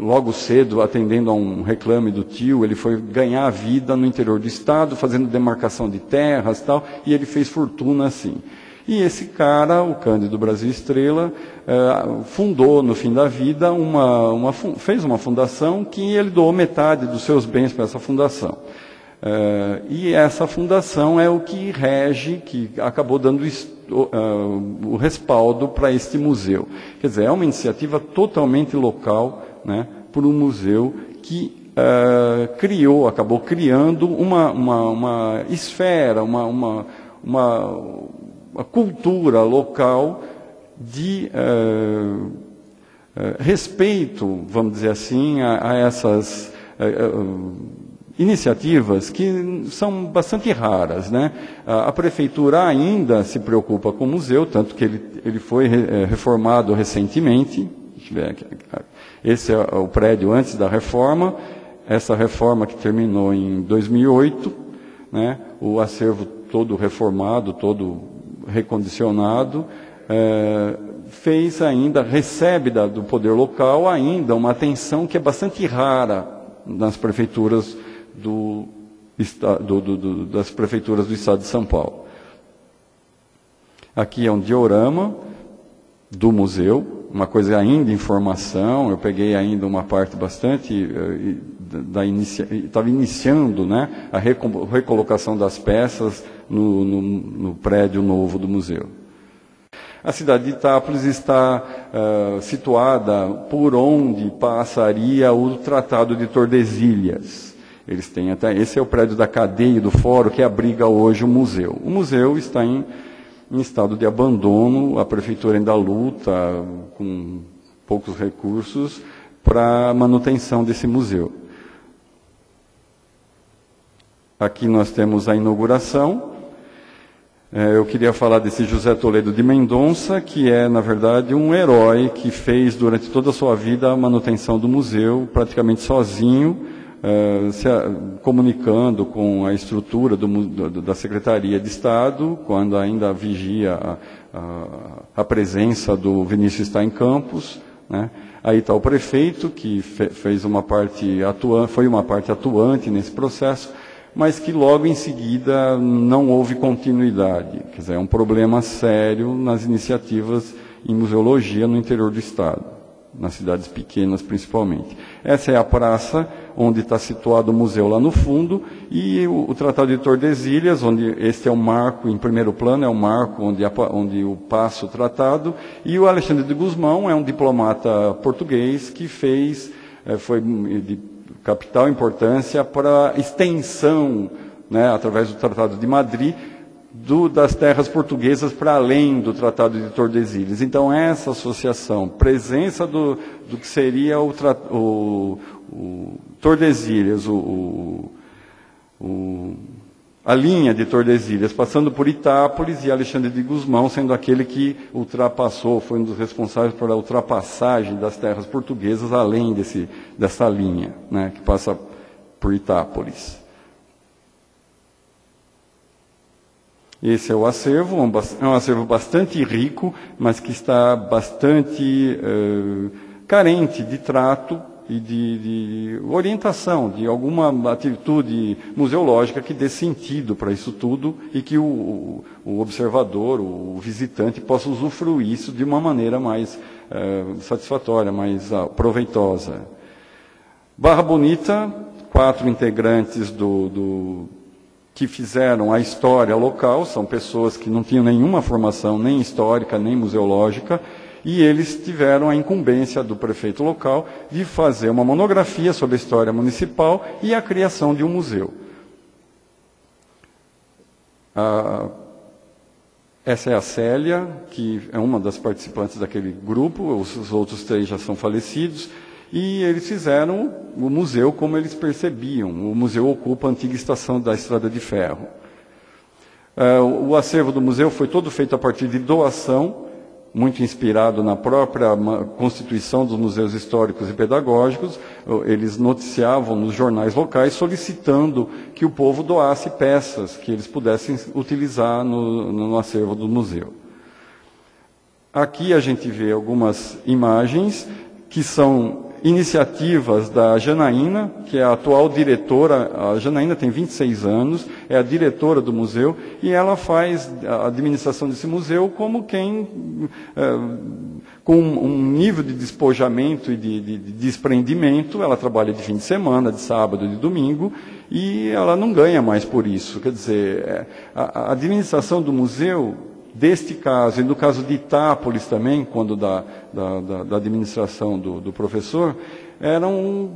logo cedo, atendendo a um reclame do tio, ele foi ganhar vida no interior do estado, fazendo demarcação de terras tal, e ele fez fortuna assim. E esse cara, o Cândido Brasil Estrela, uh, fundou no fim da vida uma, uma, fez uma fundação que ele doou metade dos seus bens para essa fundação. Uh, e essa fundação é o que rege, que acabou dando uh, o respaldo para este museu. Quer dizer, é uma iniciativa totalmente local, né, por um museu que uh, criou, acabou criando uma, uma, uma esfera, uma, uma, uma, uma cultura local de respeito, vamos dizer assim, a, a essas iniciativas que são bastante raras. Né? A, prefeitura ainda se preocupa com o museu, tanto que ele, ele foi é, reformado recentemente. Esse é o prédio antes da reforma. Essa reforma que terminou em 2008, né? o acervo todo reformado, todo recondicionado, é, fez ainda, recebe da, do poder local ainda uma atenção que é bastante rara nas prefeituras do, do, do, das prefeituras do estado de São Paulo. Aqui é um diorama do museu, uma coisa ainda em formação, eu peguei ainda uma parte bastante uh, da inicia, estava iniciando né, a recolocação das peças no, no, no, prédio novo do museu. A cidade de Itápolis está uh, situada por onde passaria o Tratado de Tordesilhas. Eles têm até. Esse é o prédio da cadeia do fórum que abriga hoje o museu. O museu está em, em estado de abandono, a prefeitura ainda luta com poucos recursos para a manutenção desse museu. Aqui nós temos a inauguração. É, eu queria falar desse José Toledo de Mendonça, que é, na verdade, um herói que fez durante toda a sua vida a manutenção do museu, praticamente sozinho eh, se, comunicando com a estrutura do, da Secretaria de Estado, quando ainda vigia a, a, a presença do Vinícius está em Campos. Né? Aí está o prefeito, que fe, fez uma parte atuante, foi uma parte atuante nesse processo, mas que logo em seguida não houve continuidade. Quer dizer, é um problema sério nas iniciativas em museologia no interior do Estado, nas cidades pequenas principalmente. Essa é a praça onde está situado o museu lá no fundo, e o, o Tratado de Tordesilhas, onde este é o marco, em primeiro plano, é o marco onde, onde o passo o tratado, e o Alexandre de Guzmão é um diplomata português que fez, é, foi de capital importância para a extensão, né, através do Tratado de Madrid, do, das terras portuguesas para além do Tratado de Tordesilhas. Então, essa associação, presença do, do que seria o, o, o Tordesilhas, o, o, a linha de Tordesilhas, passando por Itápolis e Alexandre de Guzmão, sendo aquele que ultrapassou, foi um dos responsáveis pela ultrapassagem das terras portuguesas além desse, dessa linha, né, que passa por Itápolis. Esse é o acervo, é um acervo bastante rico, mas que está bastante uh, carente de trato e de, de orientação, de alguma atitude museológica que dê sentido para isso tudo e que o, o, observador, o visitante, possa usufruir isso de uma maneira mais é, satisfatória, mais ah, proveitosa. Barra Bonita, quatro integrantes do, do, que fizeram a história local, são pessoas que não tinham nenhuma formação, nem histórica, nem museológica, e eles tiveram a incumbência do prefeito local de fazer uma monografia sobre a história municipal e a criação de um museu. Ah, essa é a Célia, que é uma das participantes daquele grupo, os outros três já são falecidos, e eles fizeram o museu como eles percebiam. O museu ocupa a antiga estação da Estrada de Ferro. Ah, o acervo do museu foi todo feito a partir de doação muito inspirado na própria constituição dos museus históricos e pedagógicos, eles noticiavam nos jornais locais solicitando que o povo doasse peças que eles pudessem utilizar no, no acervo do museu. Aqui a gente vê algumas imagens que são iniciativas da Janaína, que é a atual diretora, a Janaína tem 26 anos, é a diretora do museu, e ela faz a administração desse museu como quem, é, com um nível de despojamento e de, de, de desprendimento, ela trabalha de fim de semana, de sábado, de domingo, e ela não ganha mais por isso. Quer dizer, é, a, a administração do museu deste caso, e no caso de Itápolis também, quando da, da, da, da administração do, do, professor, eram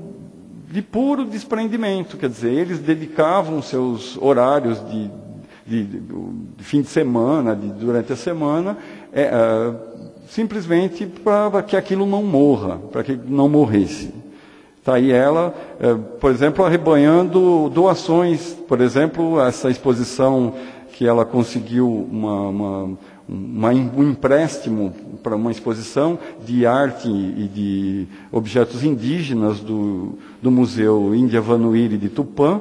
de puro desprendimento, quer dizer, eles dedicavam seus horários de, de, de fim de semana, de, durante a semana, é, é, simplesmente para que aquilo não morra, para que não morresse. Está aí ela, é, por exemplo, arrebanhando doações, por exemplo, essa exposição que ela conseguiu uma, uma, uma, um empréstimo para uma exposição de arte e de objetos indígenas do, do Museu Índia Vanuiri de Tupã.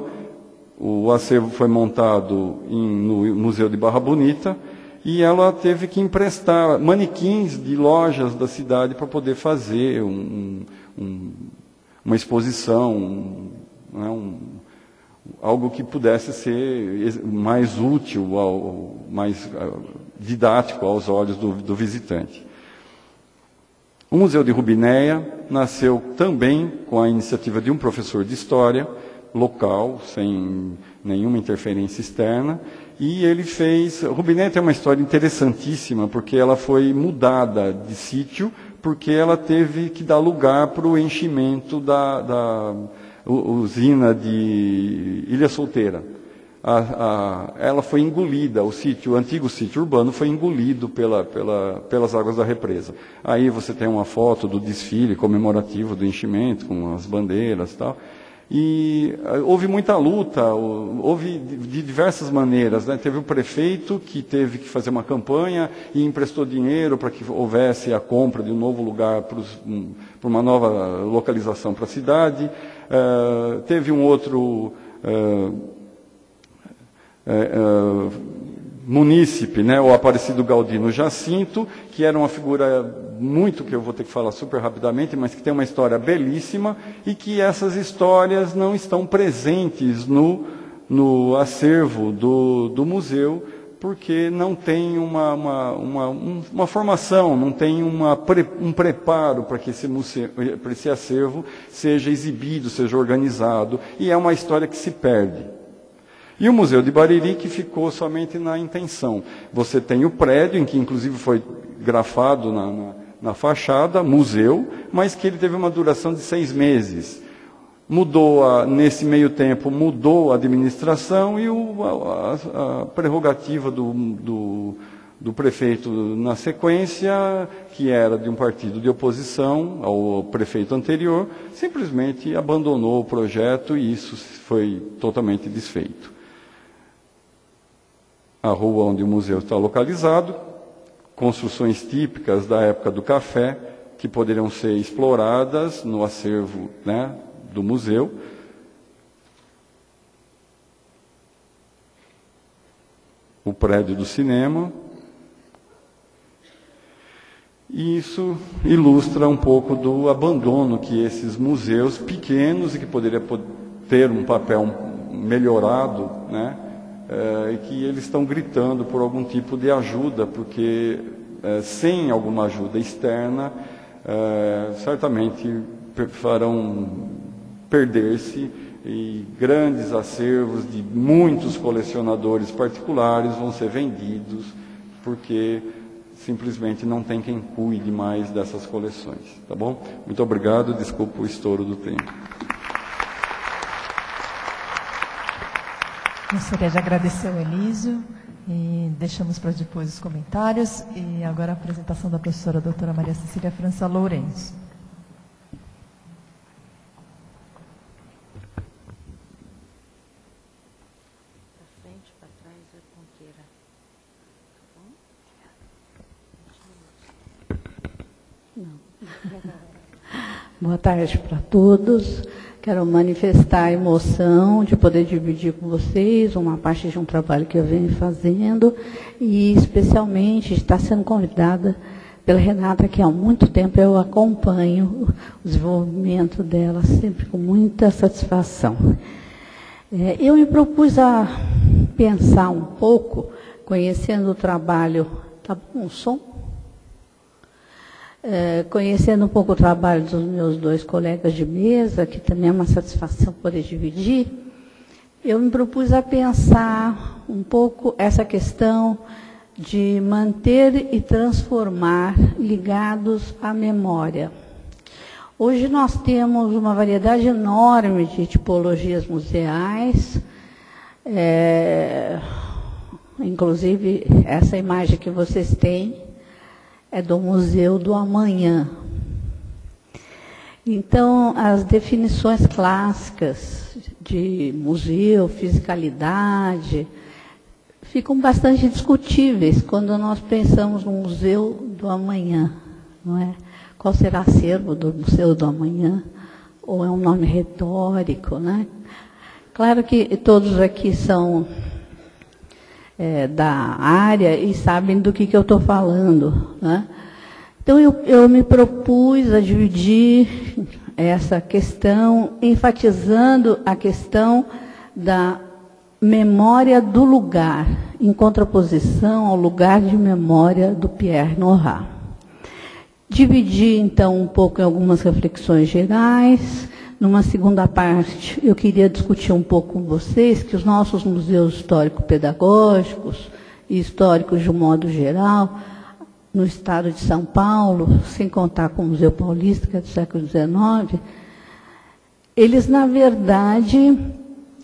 O acervo foi montado em, no Museu de Barra Bonita e ela teve que emprestar manequins de lojas da cidade para poder fazer um, um, uma exposição, um, né, algo que pudesse ser mais útil, ao, mais ah, didático aos olhos do, do visitante. O Museu de Rubinéia nasceu também com a iniciativa de um professor de história local, sem nenhuma interferência externa, e ele fez. Rubinéia tem uma história interessantíssima, porque ela foi mudada de sítio, porque ela teve que dar lugar para o enchimento da, da usina de Ilha Solteira. A, a, ela foi engolida, o sítio, o antigo sítio urbano foi engolido pela, pela, pelas águas da represa. Aí você tem uma foto do desfile comemorativo do enchimento, com as bandeiras e tal. E eh, houve muita luta, houve de diversas maneiras. Né? Teve o prefeito que teve que fazer uma campanha e emprestou dinheiro para que houvesse a compra de um novo lugar para, para uma nova localização para a cidade. Uh, teve um outro uh, uh, munícipe, né, o Aparecido Galdino Jacinto, que era uma figura muito que eu vou ter que falar super rapidamente, mas que tem uma história belíssima e que essas histórias não estão presentes no, no acervo do, do museu, porque não tem uma, uma, uma, uma formação, não tem uma, um preparo para que esse, museu, para esse acervo seja exibido, seja organizado, e é uma história que se perde. E o Museu de Bariri, que ficou somente na intenção. Você tem o prédio, em que inclusive foi grafado na, na, na fachada, museu, mas que ele teve uma duração de seis meses mudou a, nesse meio tempo mudou a administração e o, a, a, prerrogativa do, do, do, prefeito na sequência, que era de um partido de oposição ao prefeito anterior, simplesmente abandonou o projeto e isso foi totalmente desfeito. A rua onde o museu está localizado, construções típicas da época do café, que poderiam ser exploradas no acervo né, do museu. O prédio do cinema. E isso ilustra um pouco do abandono que esses museus pequenos e que poderiam ter um papel melhorado, né, é, e que eles estão gritando por algum tipo de ajuda, porque é, sem alguma ajuda externa, é, certamente farão perder-se e grandes acervos de muitos colecionadores particulares vão ser vendidos porque simplesmente não tem quem cuide mais dessas coleções, tá bom? Muito obrigado, desculpa o estouro do tempo. Gostaria de agradecer ao Elísio e deixamos para depois os comentários e agora a apresentação da professora doutora Maria Cecília França Lourenço. Boa tarde para todos. Quero manifestar a emoção de poder dividir com vocês uma parte de um trabalho que eu venho fazendo e especialmente estar sendo convidada pela Renata, que há muito tempo eu acompanho o desenvolvimento dela sempre com muita satisfação. É, eu me propus a pensar um pouco, conhecendo o trabalho. Tá bom som? É, conhecendo um pouco o trabalho dos meus dois colegas de mesa, que também é uma satisfação poder dividir, eu me propus a pensar um pouco essa questão de manter e transformar ligados à memória. Hoje nós temos uma variedade enorme de tipologias museais, é, inclusive essa imagem que vocês têm é do Museu do Amanhã. Então, as definições clássicas de museu, fisicalidade, ficam bastante discutíveis quando nós pensamos no Museu do Amanhã, não é? Qual será o acervo do Museu do Amanhã? Ou é um nome retórico, né? Claro que todos aqui são é, da área e sabem do que, que eu estou falando. Né? Então, eu, eu me propus a dividir essa questão, enfatizando a questão da memória do lugar, em contraposição ao lugar de memória do Pierre Nora. Dividi, então, um pouco em algumas reflexões gerais, numa segunda parte, eu queria discutir um pouco com vocês que os nossos museus histórico-pedagógicos e históricos de um modo geral, no estado de São Paulo, sem contar com o Museu Paulista, que é do século XIX, eles, na verdade,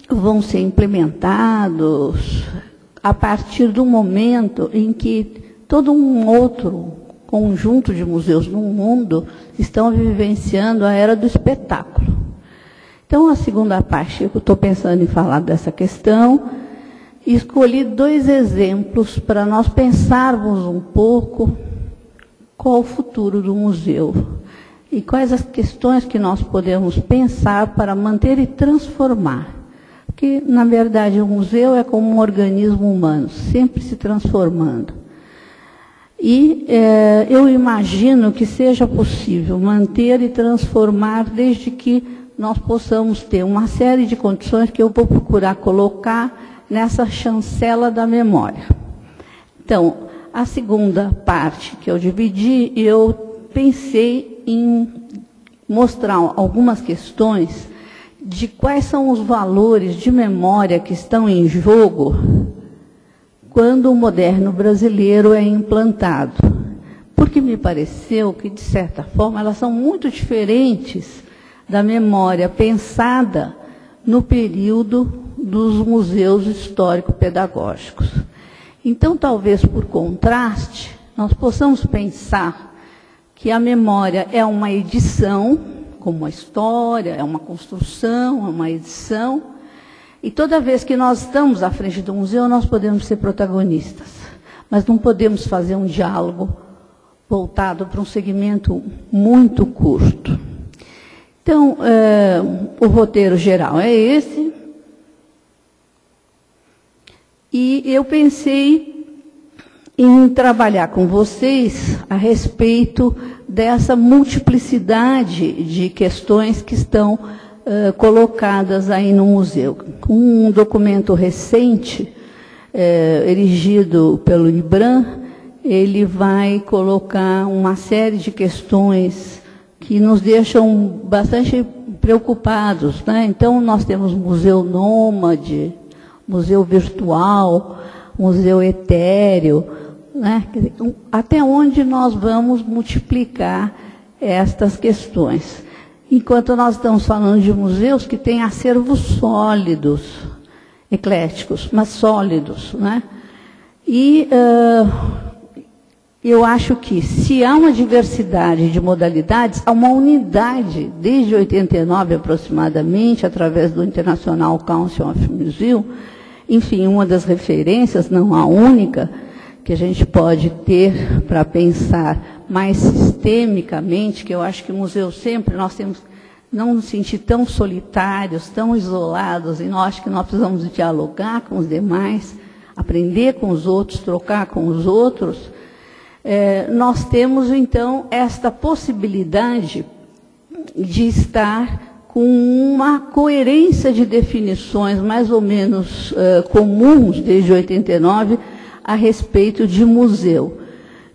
vão ser implementados a partir do momento em que todo um outro conjunto de museus no mundo estão vivenciando a era do espetáculo. Então, a segunda parte, eu estou pensando em falar dessa questão, escolhi dois exemplos para nós pensarmos um pouco qual o futuro do museu e quais as questões que nós podemos pensar para manter e transformar. Porque, na verdade, o museu é como um organismo humano, sempre se transformando. E é, eu imagino que seja possível manter e transformar desde que nós possamos ter uma série de condições que eu vou procurar colocar nessa chancela da memória. Então, a segunda parte que eu dividi, eu pensei em mostrar algumas questões de quais são os valores de memória que estão em jogo quando o moderno brasileiro é implantado. Porque me pareceu que, de certa forma, elas são muito diferentes da memória pensada no período dos museus histórico-pedagógicos. Então, talvez por contraste, nós possamos pensar que a memória é uma edição, como a história, é uma construção, é uma edição, e toda vez que nós estamos à frente do museu, nós podemos ser protagonistas, mas não podemos fazer um diálogo voltado para um segmento muito curto. Então, é, o roteiro geral é esse. E eu pensei em trabalhar com vocês a respeito dessa multiplicidade de questões que estão uh, colocadas aí no museu. Um documento recente, uh, erigido pelo IBRAM, ele vai colocar uma série de questões que nos deixam bastante preocupados. Né? Então, nós temos museu nômade, museu virtual, museu etéreo, né? até onde nós vamos multiplicar estas questões. Enquanto nós estamos falando de museus que têm acervos sólidos, ecléticos, mas sólidos. Né? E uh, eu acho que se há uma diversidade de modalidades, há uma unidade, desde 89 aproximadamente, através do International Council of Museum, enfim, uma das referências, não a única, que a gente pode ter para pensar mais sistemicamente, que eu acho que o museu sempre nós temos não nos sentir tão solitários, tão isolados, e nós acho que nós precisamos dialogar com os demais, aprender com os outros, trocar com os outros, é, nós temos então esta possibilidade de estar com uma coerência de definições mais ou menos uh, comuns desde 89 a respeito de museu.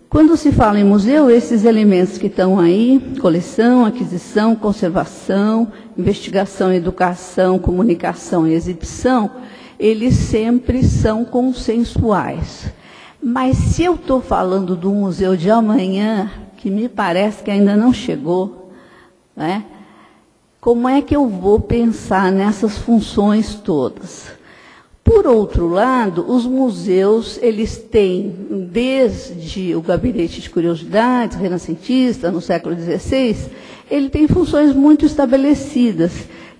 Quando se fala em museu, esses elementos que estão aí, coleção, aquisição, conservação, investigação, educação, comunicação e exibição, eles sempre são consensuais. Mas se eu estou falando do museu de amanhã, que me parece que ainda não chegou, né? como é que eu vou pensar nessas funções todas? Por outro lado, os museus, eles têm, desde o gabinete de curiosidades, renascentista, no século XVI, ele tem funções muito estabelecidas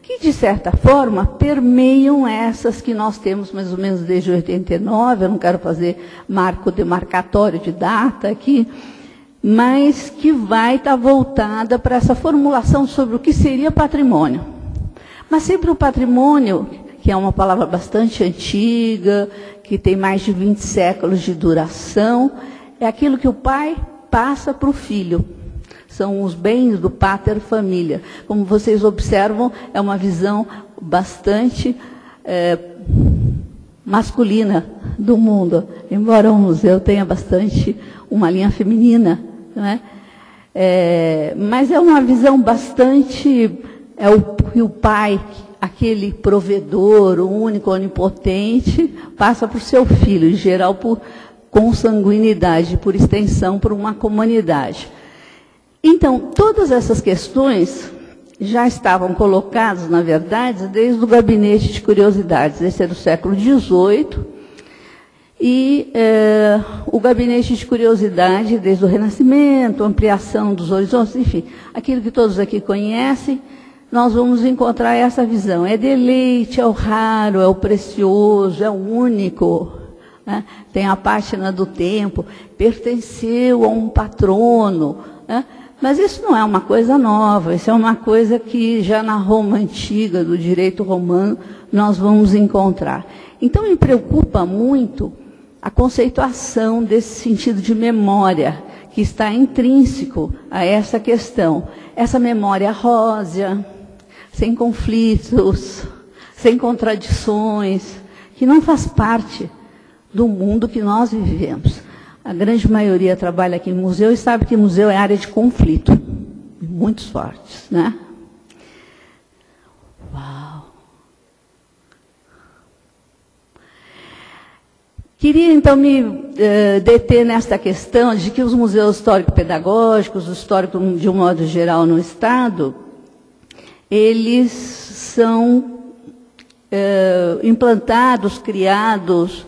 que, de certa forma, permeiam essas que nós temos mais ou menos desde 89, eu não quero fazer marco demarcatório de data aqui, mas que vai estar voltada para essa formulação sobre o que seria patrimônio. Mas sempre o patrimônio, que é uma palavra bastante antiga, que tem mais de 20 séculos de duração, é aquilo que o pai passa para o filho são os bens do pater família. Como vocês observam, é uma visão bastante é, masculina do mundo, embora o museu tenha bastante uma linha feminina, não é? É, mas é uma visão bastante é o o pai, aquele provedor, o único onipotente, passa para o seu filho, em geral por consanguinidade, por extensão, por uma comunidade. Então, todas essas questões já estavam colocadas, na verdade, desde o gabinete de curiosidades. Esse é do século XVIII. E é, o gabinete de curiosidade, desde o Renascimento, ampliação dos horizontes, enfim, aquilo que todos aqui conhecem, nós vamos encontrar essa visão. É deleite, é o raro, é o precioso, é o único. Né? Tem a página do tempo, pertenceu a um patrono. Né? Mas isso não é uma coisa nova, isso é uma coisa que já na Roma antiga, do direito romano, nós vamos encontrar. Então me preocupa muito a conceituação desse sentido de memória, que está intrínseco a essa questão. Essa memória rósea, sem conflitos, sem contradições, que não faz parte do mundo que nós vivemos. A grande maioria trabalha aqui em museu e sabe que museu é área de conflito, muitos fortes, né? Uau! Queria então me uh, deter nesta questão de que os museus histórico-pedagógicos, o histórico de um modo geral no Estado, eles são uh, implantados, criados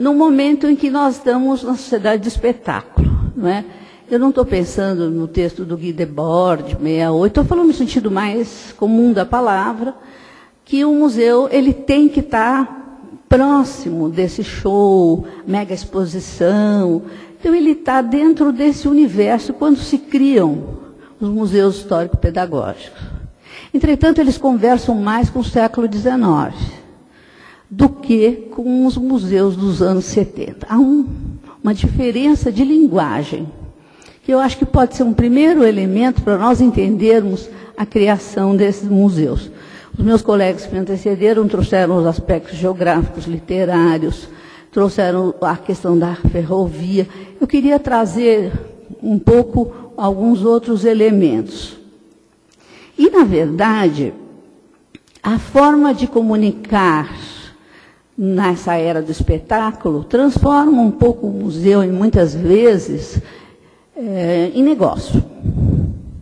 no momento em que nós estamos na sociedade de espetáculo. Não é? Eu não estou pensando no texto do Guy Debord, 68, estou falando no sentido mais comum da palavra, que o museu ele tem que estar próximo desse show, mega exposição. Então ele está dentro desse universo quando se criam os museus histórico-pedagógicos. Entretanto, eles conversam mais com o século XIX do que com os museus dos anos 70. Há um, uma diferença de linguagem, que eu acho que pode ser um primeiro elemento para nós entendermos a criação desses museus. Os meus colegas que me antecederam trouxeram os aspectos geográficos, literários, trouxeram a questão da ferrovia. Eu queria trazer um pouco alguns outros elementos. E, na verdade, a forma de comunicar nessa era do espetáculo transforma um pouco o museu, em muitas vezes, é, em negócio.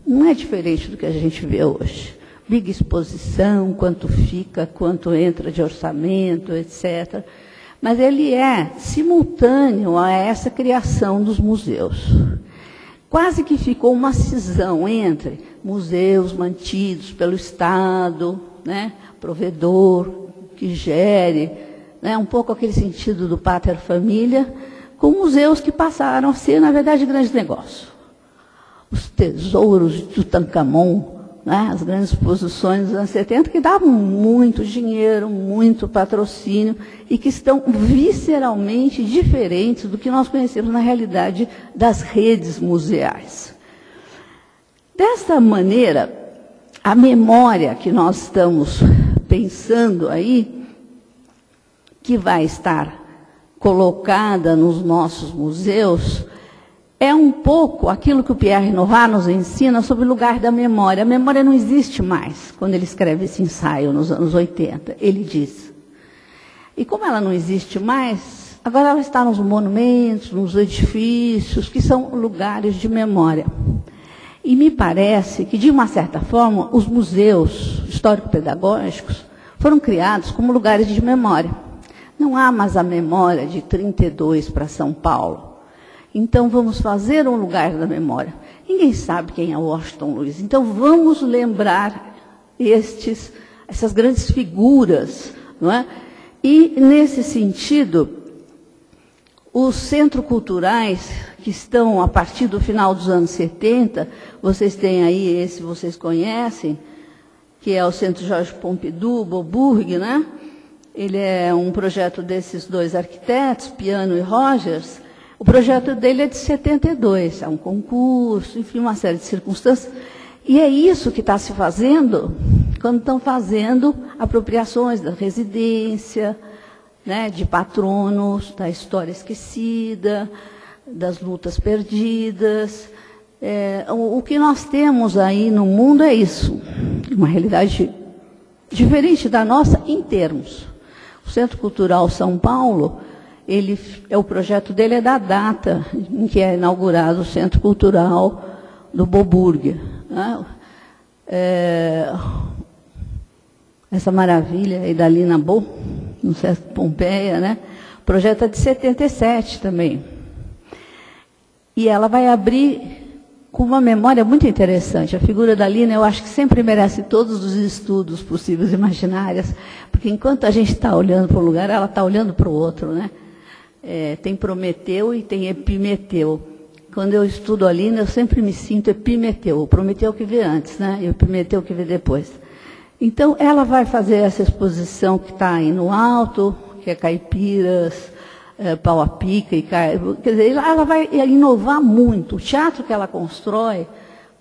Não é diferente do que a gente vê hoje. Big exposição, quanto fica, quanto entra de orçamento, etc. Mas ele é simultâneo a essa criação dos museus. Quase que ficou uma cisão entre museus mantidos pelo Estado, né, provedor, que gere, né, um pouco aquele sentido do pater família, com museus que passaram a ser, na verdade, grandes negócios. Os tesouros de Tutankhamon, né, as grandes exposições dos anos 70, que davam muito dinheiro, muito patrocínio, e que estão visceralmente diferentes do que nós conhecemos na realidade das redes museais. Desta maneira, a memória que nós estamos pensando aí, que vai estar colocada nos nossos museus, é um pouco aquilo que o Pierre Novard nos ensina sobre o lugar da memória. A memória não existe mais quando ele escreve esse ensaio nos anos 80. Ele diz. E como ela não existe mais, agora ela está nos monumentos, nos edifícios, que são lugares de memória. E me parece que, de uma certa forma, os museus histórico-pedagógicos foram criados como lugares de memória. Não há mais a memória de 32 para São Paulo então vamos fazer um lugar da memória. Ninguém sabe quem é Washington Luiz. Então vamos lembrar estes, essas grandes figuras, não é? E nesse sentido, os centros culturais que estão a partir do final dos anos 70, vocês têm aí esse, vocês conhecem, que é o Centro Jorge Pompidou, Boburg, né? Ele é um projeto desses dois arquitetos, Piano e Rogers, o projeto dele é de 72, é um concurso, enfim, uma série de circunstâncias. E é isso que está se fazendo quando estão fazendo apropriações da residência, né, de patronos, da história esquecida, das lutas perdidas. É, o, o que nós temos aí no mundo é isso, uma realidade diferente da nossa em termos. O Centro Cultural São Paulo ele, é o projeto dele é da data em que é inaugurado o Centro Cultural do Boburg. Né? É, essa maravilha aí da Lina Bo, no Centro Pompeia, né? O projeto é de 77 também. E ela vai abrir com uma memória muito interessante. A figura da Lina, eu acho que sempre merece todos os estudos possíveis e imaginários, porque enquanto a gente está olhando para um lugar, ela está olhando para o outro, né? É, tem Prometeu e tem Epimeteu. Quando eu estudo a Lina, eu sempre me sinto Epimeteu. O Prometeu que vê antes, né? E o Epimeteu que vê depois. Então, ela vai fazer essa exposição que está aí no alto, que é Caipiras, é, Pau a Pica, e Quer dizer, ela vai inovar muito. O teatro que ela constrói,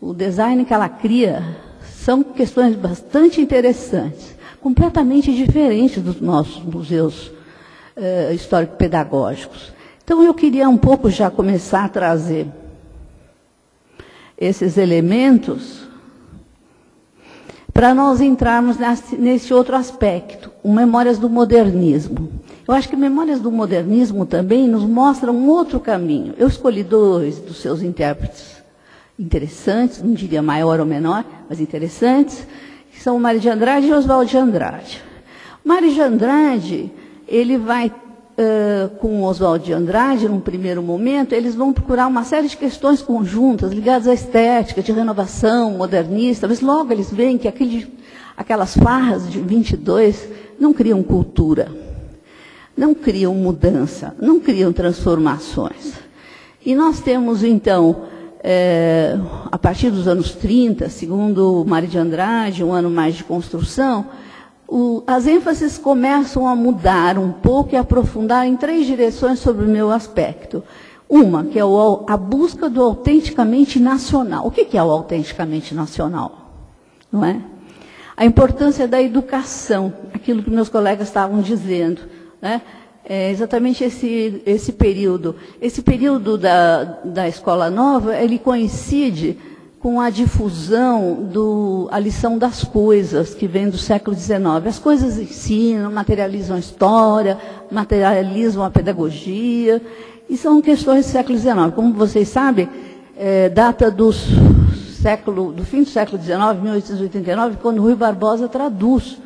o design que ela cria, são questões bastante interessantes, completamente diferentes dos nossos museus uh, histórico-pedagógicos. Então, eu queria um pouco já começar a trazer esses elementos para nós entrarmos nesse outro aspecto, o Memórias do Modernismo. Eu acho que Memórias do Modernismo também nos mostra um outro caminho. Eu escolhi dois dos seus intérpretes interessantes, não diria maior ou menor, mas interessantes, que são o Mário de Andrade e Oswaldo de Andrade. Mário de Andrade ele vai, uh, com Oswaldo de Andrade, num primeiro momento, eles vão procurar uma série de questões conjuntas ligadas à estética, de renovação modernista, mas logo eles veem que aquele, aquelas farras de 22 não criam cultura, não criam mudança, não criam transformações. E nós temos, então, é, a partir dos anos 30, segundo Mário de Andrade, um ano mais de construção, o, as ênfases começam a mudar um pouco e aprofundar em três direções sobre o meu aspecto. Uma, que é o, a busca do autenticamente nacional. O que, que é o autenticamente nacional? Não é? A importância da educação, aquilo que meus colegas estavam dizendo. Né? É exatamente esse, esse período. Esse período da, da Escola Nova, ele coincide com a difusão da lição das coisas, que vem do século XIX. As coisas ensinam, materializam a história, materializam a pedagogia, e são questões do século XIX. Como vocês sabem, é, data do, século, do fim do século XIX, 1889, quando Rui Barbosa traduz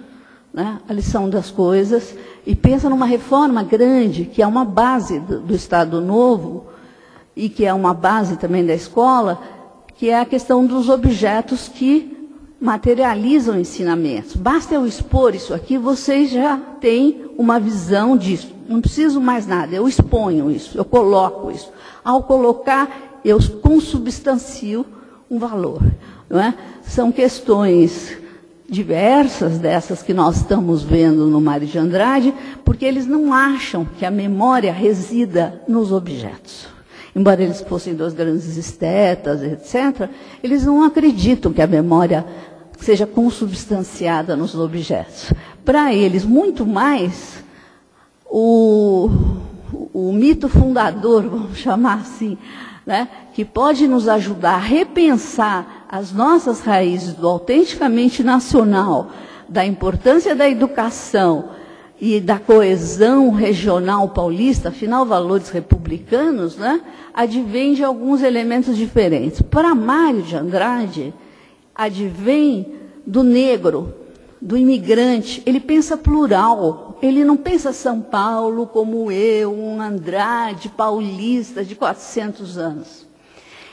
né, a lição das coisas e pensa numa reforma grande, que é uma base do, do Estado Novo, e que é uma base também da escola, que é a questão dos objetos que materializam ensinamentos. Basta eu expor isso aqui, vocês já têm uma visão disso. Não preciso mais nada, eu exponho isso, eu coloco isso. Ao colocar, eu consubstancio um valor. É? São questões diversas dessas que nós estamos vendo no Mário de Andrade, porque eles não acham que a memória resida nos objetos embora eles fossem dois grandes estetas, etc., eles não acreditam que a memória seja consubstanciada nos objetos. Para eles, muito mais, o, o mito fundador, vamos chamar assim, né, que pode nos ajudar a repensar as nossas raízes do autenticamente nacional, da importância da educação e da coesão regional paulista, afinal, valores republicanos, né, advém de alguns elementos diferentes. Para Mário de Andrade, advém do negro, do imigrante. Ele pensa plural. Ele não pensa São Paulo como eu, um Andrade paulista de 400 anos.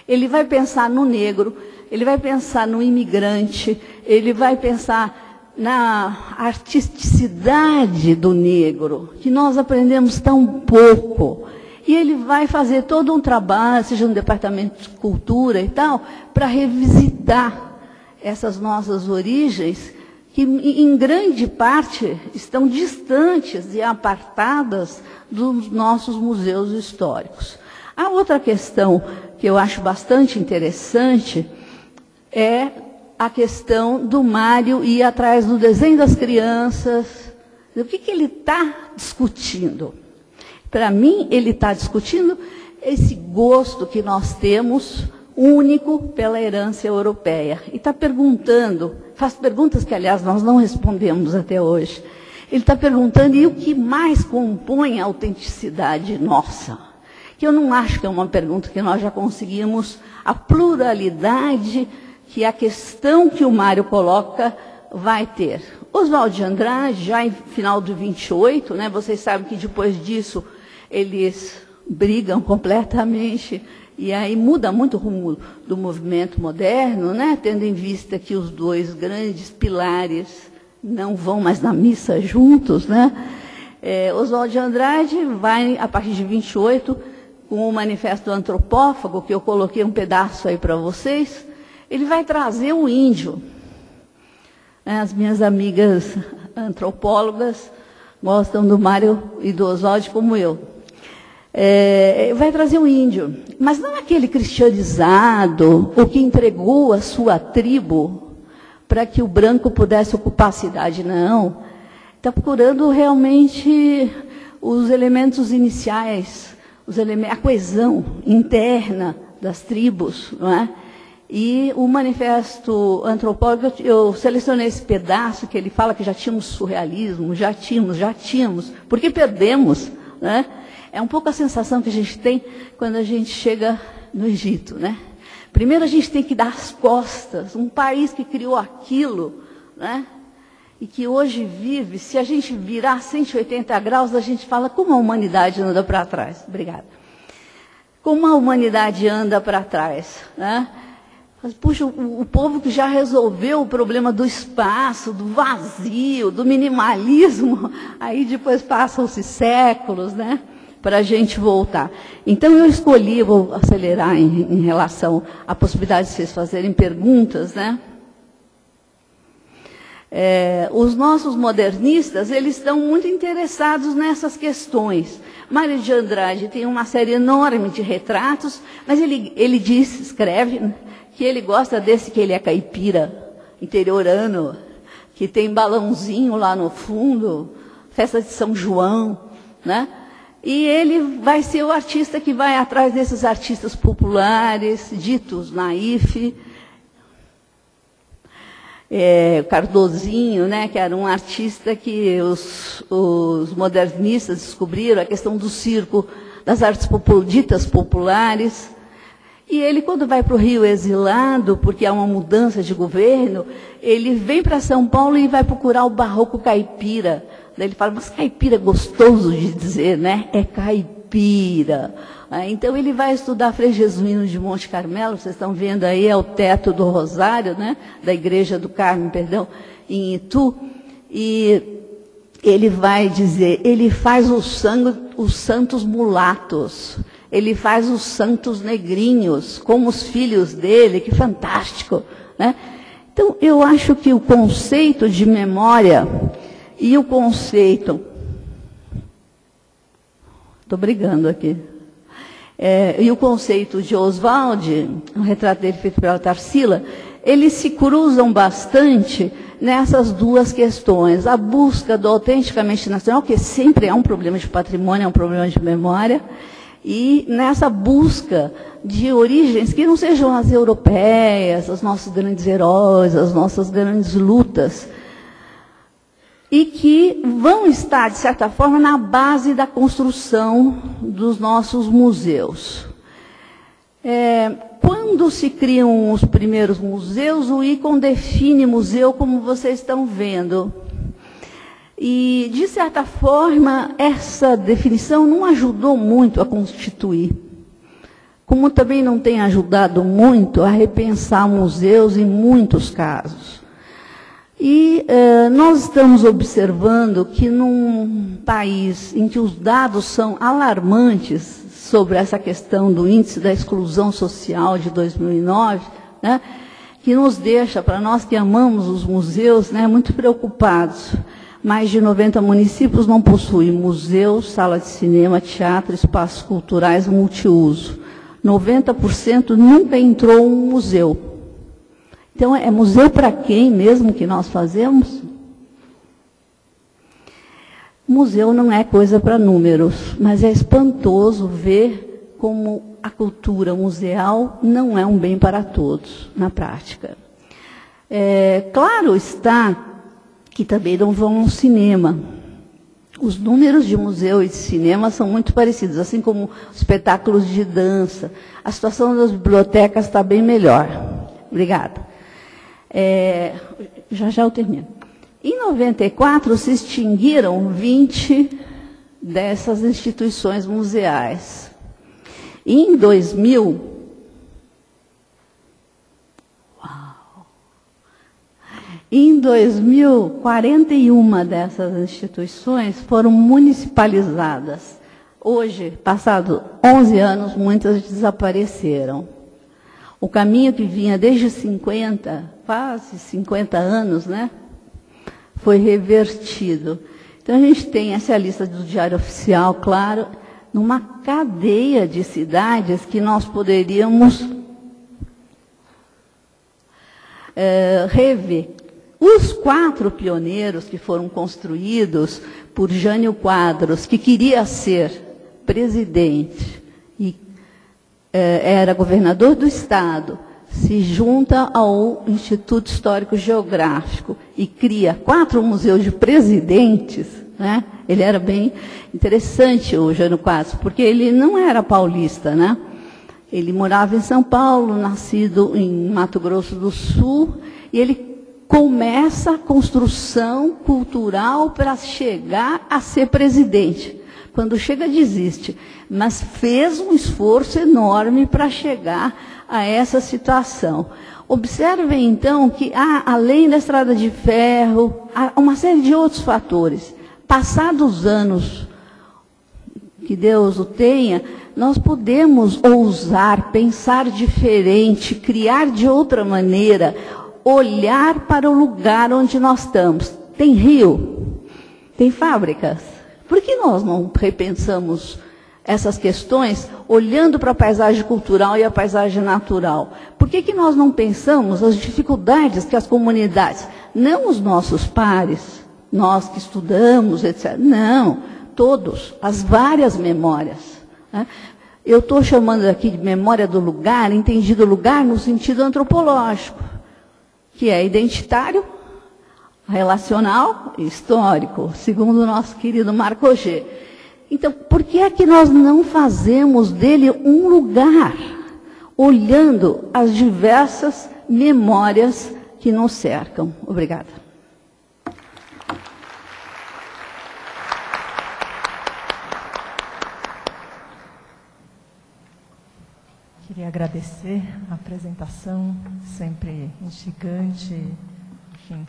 Ele vai pensar no negro, ele vai pensar no imigrante, ele vai pensar na artisticidade do negro, que nós aprendemos tão pouco. E ele vai fazer todo um trabalho, seja no departamento de cultura e tal, para revisitar essas nossas origens, que em grande parte estão distantes e apartadas dos nossos museus históricos. A outra questão que eu acho bastante interessante é a questão do Mário ir atrás do desenho das crianças. O que, que ele está discutindo? Para mim, ele está discutindo esse gosto que nós temos único pela herança europeia. E está perguntando, faz perguntas que, aliás, nós não respondemos até hoje. Ele está perguntando, e o que mais compõe a autenticidade nossa? Que eu não acho que é uma pergunta que nós já conseguimos a pluralidade que a questão que o Mário coloca vai ter. Oswaldo de Andrade, já em final do 28, né, vocês sabem que depois disso eles brigam completamente e aí muda muito o rumo do movimento moderno, né, tendo em vista que os dois grandes pilares não vão mais na missa juntos, né? É, Oswaldo de Andrade vai, a partir de 28, com o Manifesto Antropófago, que eu coloquei um pedaço aí para vocês, ele vai trazer o índio. É, as minhas amigas antropólogas gostam do Mário e do Oswald como eu. É, vai trazer o índio, mas não aquele cristianizado, o que entregou a sua tribo para que o branco pudesse ocupar a cidade, não. Está procurando realmente os elementos iniciais, os elementos, a coesão interna das tribos, não é? E o manifesto antropólogo, eu selecionei esse pedaço que ele fala que já tínhamos surrealismo, já tínhamos, já tínhamos, porque perdemos. Né? É um pouco a sensação que a gente tem quando a gente chega no Egito. Né? Primeiro a gente tem que dar as costas, um país que criou aquilo, né? e que hoje vive, se a gente virar 180 graus, a gente fala como a humanidade anda para trás. Obrigada. Como a humanidade anda para trás. Né? Mas, puxa, o, o, povo que já resolveu o problema do espaço, do vazio, do minimalismo, aí depois passam-se séculos, né? Para a gente voltar. Então eu escolhi, vou acelerar em, em relação à possibilidade de vocês fazerem perguntas, né? É, os nossos modernistas, eles estão muito interessados nessas questões. Mário de Andrade tem uma série enorme de retratos, mas ele, ele diz, escreve, que ele gosta desse que ele é caipira, interiorano, que tem balãozinho lá no fundo, festa de São João, né? E ele vai ser o artista que vai atrás desses artistas populares, ditos naif, é, Cardozinho, né, que era um artista que os, os, modernistas descobriram a questão do circo, das artes popul ditas populares. E ele, quando vai para o Rio exilado, porque há uma mudança de governo, ele vem para São Paulo e vai procurar o barroco caipira. Daí ele fala, mas caipira é gostoso de dizer, né? É caipira. Então ele vai estudar Frei Jesuíno de Monte Carmelo, vocês estão vendo aí, é o teto do Rosário, né? Da Igreja do Carmo, perdão, em Itu. E ele vai dizer, ele faz o sangue, os santos mulatos. Ele faz os santos negrinhos, como os filhos dele, que fantástico. Né? Então, eu acho que o conceito de memória e o conceito. Estou brigando aqui. É, e o conceito de Oswald, um retrato dele feito pela Tarsila, eles se cruzam bastante nessas duas questões. A busca do autenticamente nacional, que sempre é um problema de patrimônio, é um problema de memória, e nessa busca de origens que não sejam as europeias, os nossos grandes heróis, as nossas grandes lutas, e que vão estar, de certa forma, na base da construção dos nossos museus. É, quando se criam os primeiros museus, o ICON define museu como vocês estão vendo. E, de certa forma, essa definição não ajudou muito a constituir. Como também não tem ajudado muito a repensar museus em muitos casos. E eh, nós estamos observando que num país em que os dados são alarmantes sobre essa questão do índice da exclusão social de 2009, né, que nos deixa, para nós que amamos os museus, né, muito preocupados. Mais de 90 municípios não possuem museus, sala de cinema, teatro, espaços culturais multiuso. 90% nunca entrou um museu. Então, é museu para quem mesmo que nós fazemos? Museu não é coisa para números, mas é espantoso ver como a cultura museal não é um bem para todos, na prática. É, claro está que também não vão ao cinema. Os números de museu e de cinema são muito parecidos, assim como espetáculos de dança. A situação das bibliotecas está bem melhor. Obrigada. É, já já eu termino. Em 94 se extinguiram 20 dessas instituições museais. Em 2000, Em 2000, 41 dessas instituições foram municipalizadas. Hoje, passado 11 anos, muitas desapareceram. O caminho que vinha desde 50, quase 50 anos, né, foi revertido. Então a gente tem essa lista do Diário Oficial, claro, numa cadeia de cidades que nós poderíamos é, rever. Os quatro pioneiros que foram construídos por Jânio Quadros, que queria ser presidente e é, era governador do estado, se junta ao Instituto Histórico Geográfico e cria quatro museus de presidentes, né? Ele era bem interessante o Jânio Quadros, porque ele não era paulista, né? Ele morava em São Paulo, nascido em Mato Grosso do Sul, e ele começa a construção cultural para chegar a ser presidente. Quando chega, desiste. Mas fez um esforço enorme para chegar a essa situação. Observem, então, que há, além da estrada de ferro, há uma série de outros fatores. Passados anos, que Deus o tenha, nós podemos ousar, pensar diferente, criar de outra maneira, olhar para o lugar onde nós estamos. Tem rio, tem fábricas. Por que nós não repensamos essas questões olhando para a paisagem cultural e a paisagem natural? Por que, que nós não pensamos as dificuldades que as comunidades, não os nossos pares, nós que estudamos, etc. Não, todos, as várias memórias. Né? Eu estou chamando aqui de memória do lugar, entendido lugar no sentido antropológico, que é identitário, relacional e histórico, segundo o nosso querido Marco G. Então, por que é que nós não fazemos dele um lugar, olhando as diversas memórias que nos cercam? Obrigada. Queria agradecer a apresentação, sempre instigante, enfim.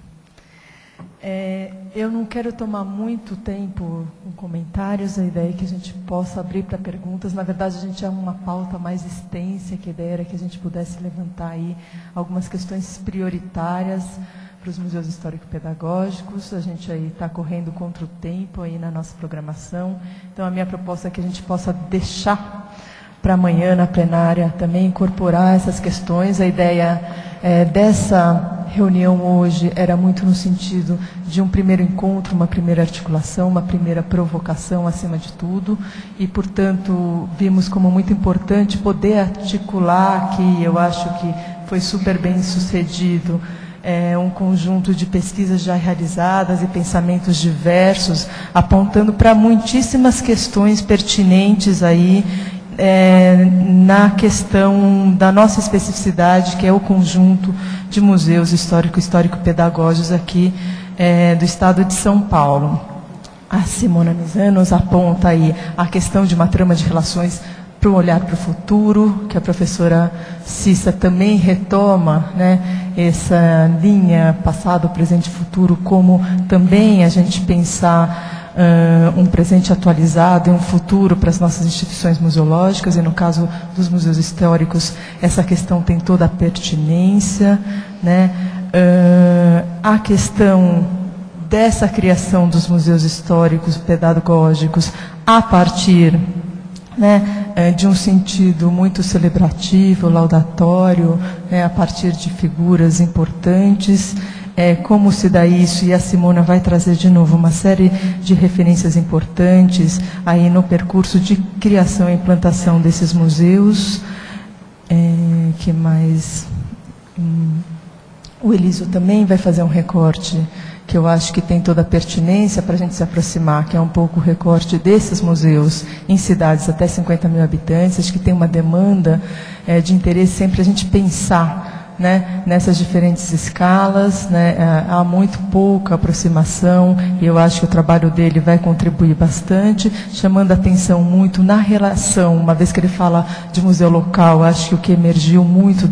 É, eu não quero tomar muito tempo com comentários, a ideia é que a gente possa abrir para perguntas. Na verdade, a gente é uma pauta mais extensa, que a ideia era que a gente pudesse levantar aí algumas questões prioritárias para os museus histórico-pedagógicos. A gente aí está correndo contra o tempo aí na nossa programação. Então, a minha proposta é que a gente possa deixar para amanhã na plenária também incorporar essas questões. A ideia é, dessa reunião hoje era muito no sentido de um primeiro encontro, uma primeira articulação, uma primeira provocação acima de tudo, e, portanto, vimos como muito importante poder articular aqui, eu acho que foi super bem sucedido, é, um conjunto de pesquisas já realizadas e pensamentos diversos, apontando para muitíssimas questões pertinentes aí é, na questão da nossa especificidade, que é o conjunto de museus histórico-histórico-pedagógicos aqui é, do estado de São Paulo. A Simona Mizan nos aponta aí a questão de uma trama de relações para um olhar para o futuro, que a professora Cissa também retoma né, essa linha passado, presente e futuro, como também a gente pensar uh, um presente atualizado e um futuro para as nossas instituições museológicas, e no caso dos museus históricos, essa questão tem toda a pertinência. Né? Uh, a questão dessa criação dos museus históricos pedagógicos a partir né, eh, de um sentido muito celebrativo, laudatório, né, a partir de figuras importantes é, como se dá isso, e a Simona vai trazer de novo uma série de referências importantes aí no percurso de criação e implantação desses museus. É, que mais? Hum, o Eliso também vai fazer um recorte que eu acho que tem toda a pertinência para a gente se aproximar, que é um pouco o recorte desses museus em cidades até 50 mil habitantes. Acho que tem uma demanda é, de interesse sempre a gente pensar né, nessas diferentes escalas. Né, é, há muito pouca aproximação e eu acho que o trabalho dele vai contribuir bastante, chamando a atenção muito na relação, uma vez que ele fala de museu local, acho que o que emergiu muito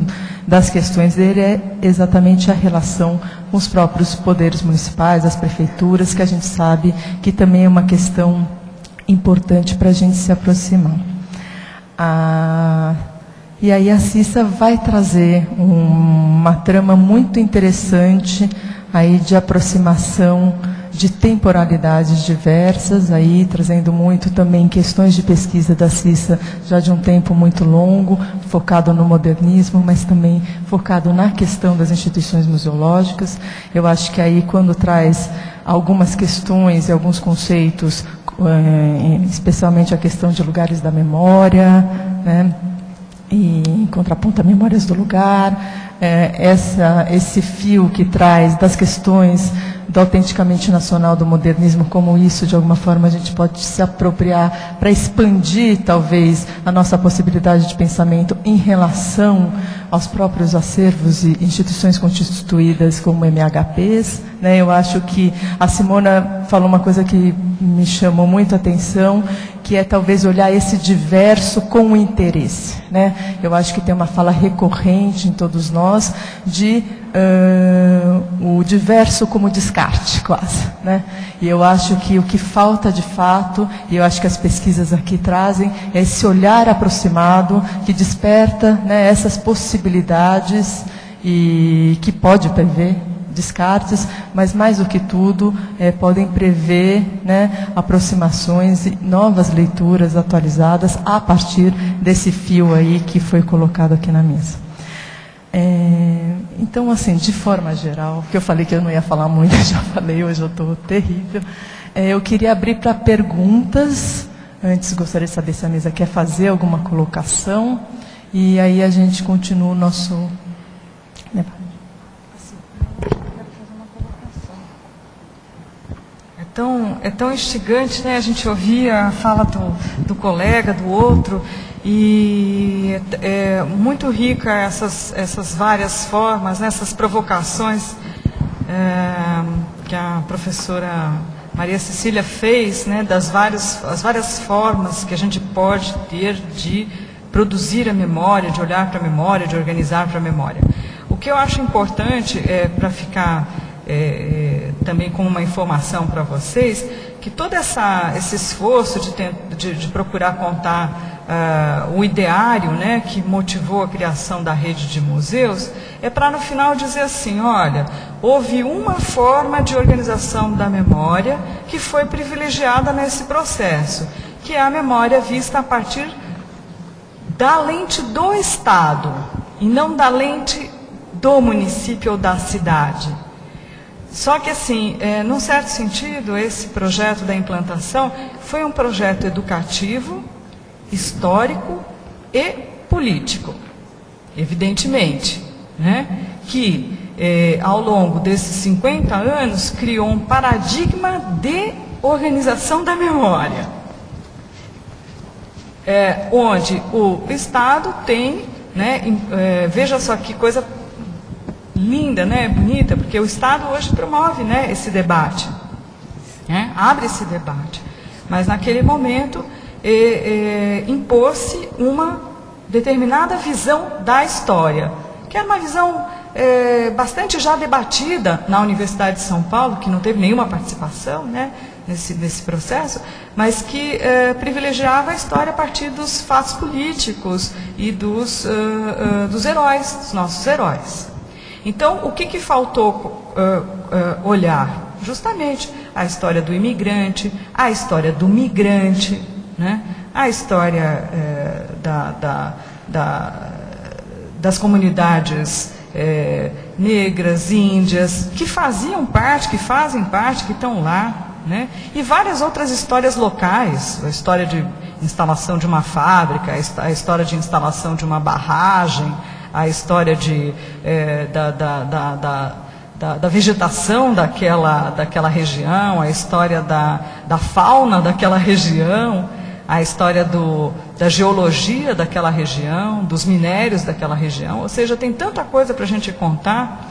das questões dele é exatamente a relação com os próprios poderes municipais, as prefeituras, que a gente sabe que também é uma questão importante para a gente se aproximar. Ah, e aí a Cissa vai trazer um, uma trama muito interessante aí de aproximação de temporalidades diversas, aí trazendo muito também questões de pesquisa da Cissa já de um tempo muito longo, focado no modernismo, mas também focado na questão das instituições museológicas. Eu acho que aí quando traz algumas questões e alguns conceitos, eh, especialmente a questão de lugares da memória, né? E em contraponto a Memórias do Lugar, é, essa, esse fio que traz das questões do autenticamente nacional do modernismo, como isso, de alguma forma, a gente pode se apropriar para expandir, talvez, a nossa possibilidade de pensamento em relação aos próprios acervos e instituições constituídas como MHPs. Né? Eu acho que a Simona falou uma coisa que me chamou muito a atenção, que é talvez olhar esse diverso com interesse. Né? Eu acho que tem uma fala recorrente em todos nós de uh, o diverso como descarte, quase. Né? E eu acho que o que falta de fato, e eu acho que as pesquisas aqui trazem, é esse olhar aproximado que desperta né, essas possibilidades e que pode prever descartes, mas mais do que tudo é, podem prever né, aproximações e novas leituras atualizadas a partir desse fio aí que foi colocado aqui na mesa. É, então, assim, de forma geral, que eu falei que eu não ia falar muito, já falei, hoje eu estou terrível. É, eu queria abrir para perguntas. Antes, gostaria de saber se a mesa quer fazer alguma colocação. E aí a gente continua o nosso. Né? É tão, é tão instigante, né? A gente ouvia a fala do, do colega, do outro, e é, é muito rica essas, essas várias formas, né? essas provocações é, que a professora Maria Cecília fez, né? Das várias, as várias formas que a gente pode ter de produzir a memória, de olhar para a memória, de organizar para a memória. O que eu acho importante é para ficar é, é, também como uma informação para vocês, que todo essa, esse esforço de, de, de procurar contar uh, o ideário né, que motivou a criação da rede de museus, é para no final dizer assim, olha, houve uma forma de organização da memória que foi privilegiada nesse processo, que é a memória vista a partir da lente do Estado e não da lente do município ou da cidade. Só que, assim, é, num certo sentido, esse projeto da implantação foi um projeto educativo, histórico e político, evidentemente, né? que é, ao longo desses 50 anos criou um paradigma de organização da memória é, onde o Estado tem, né, é, veja só que coisa linda, né, bonita, porque o Estado hoje promove né, esse debate, né, abre esse debate. Mas naquele momento é, é, impôs-se uma determinada visão da história, que era uma visão é, bastante já debatida na Universidade de São Paulo, que não teve nenhuma participação, né, nesse, nesse processo, mas que eh, privilegiava a história a partir dos fatos políticos e dos, uh, uh, dos heróis, dos nossos heróis. Então, o que, que faltou uh, olhar? Justamente a história do imigrante, a história do migrante, né? a história eh, da, da, da, das comunidades eh, negras, índias, que faziam parte, que fazem parte, que estão lá, né? E várias outras histórias locais, a história de instalação de uma fábrica, a história de instalação de uma barragem, a história de, é, da, da, da, da, da, vegetação daquela, daquela região, a história da, da fauna daquela região, a história do, da geologia daquela região, dos minérios daquela região. Ou seja, tem tanta coisa para a gente contar.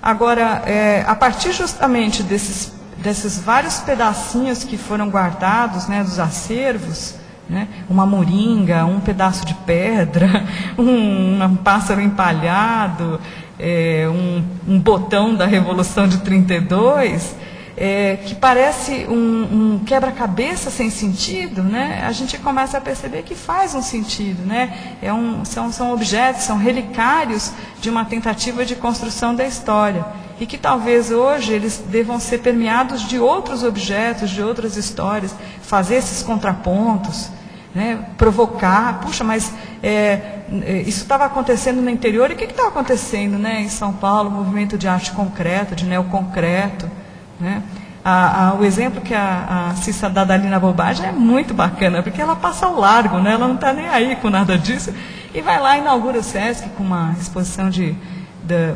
Agora, é, a partir justamente desses desses vários pedacinhos que foram guardados, né, dos acervos, né, uma moringa, um pedaço de pedra, um, um pássaro empalhado, é, um, um, botão da Revolução de 32, é, que parece um, um quebra-cabeça sem sentido, né, a gente começa a perceber que faz um sentido. Né, é são, são objetos, são relicários de uma tentativa de construção da história. E que talvez hoje eles devam ser permeados de outros objetos, de outras histórias, fazer esses contrapontos, né, provocar, puxa, mas é, é isso estava acontecendo no interior. E o que estava acontecendo né, em São Paulo, movimento de arte concreta, de neoconcreto. Né? A, a, o exemplo que a, a Cissa dá dali na bobagem é muito bacana, porque ela passa ao largo, né? ela não está nem aí com nada disso, e vai lá e inaugura o SESC com uma exposição de, de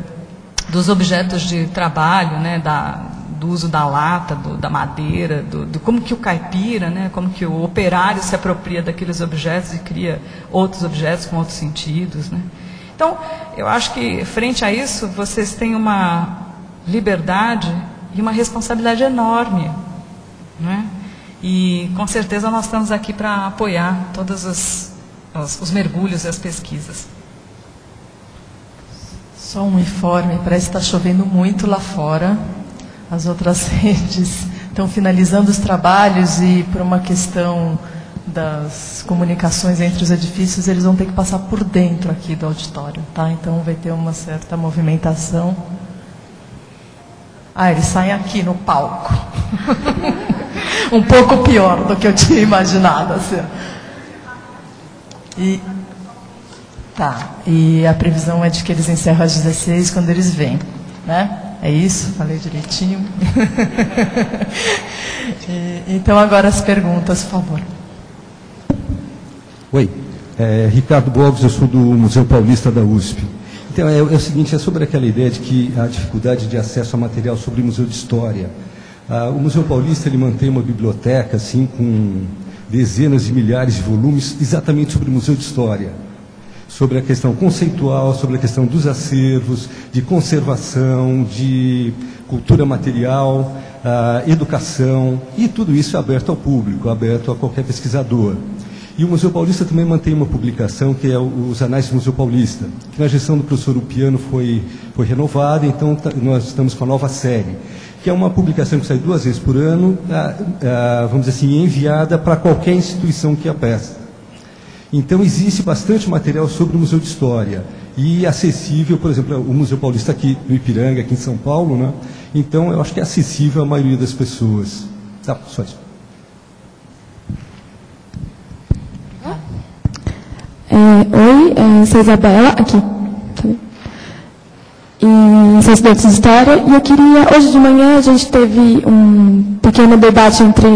dos objetos de trabalho, né, da, do uso da lata, do, da madeira, do, do, como que o caipira, né, como que o operário se apropria daqueles objetos e cria outros objetos com outros sentidos. Né. Então, eu acho que, frente a isso, vocês têm uma liberdade e uma responsabilidade enorme. Né? E, com certeza, nós estamos aqui para apoiar todos os, os, os mergulhos e as pesquisas. Só um informe, parece que está chovendo muito lá fora. As outras redes estão finalizando os trabalhos e por uma questão das comunicações entre os edifícios, eles vão ter que passar por dentro aqui do auditório, tá? Então vai ter uma certa movimentação. Ah, eles saem aqui no palco. um pouco pior do que eu tinha imaginado. Assim. E, tá, e a previsão é de que eles encerram às 16 quando eles vêm, né? É isso? Falei direitinho? e, então agora as perguntas, por favor. Oi, é, Ricardo Borges, eu sou do Museu Paulista da USP. Então, é, é, o seguinte, é sobre aquela ideia de que a dificuldade de acesso a material sobre o Museu de História. Ah, o Museu Paulista, ele mantém uma biblioteca, assim, com dezenas de milhares de volumes, exatamente sobre o Museu de História. Sobre a questão conceitual, sobre a questão dos acervos, de conservação, de cultura material, ah, educação, e tudo isso é aberto ao público, aberto a qualquer pesquisador. E o Museu Paulista também mantém uma publicação que é os Anais do Museu Paulista, que na gestão do professor Upiano foi, foi renovada, então tá, nós estamos com a nova série, que é uma publicação que sai duas vezes por ano, ah, ah, vamos dizer assim, enviada para qualquer instituição que a peça. Então existe bastante material sobre o Museu de História e acessível, por exemplo, o Museu Paulista aqui no Ipiranga, aqui em São Paulo, né? Então eu acho que é acessível à maioria das pessoas. Tá, só isso. Oi, é, sou Isabela, aqui. E sou estudante de História. E eu queria, hoje de manhã a gente teve um pequeno debate entre,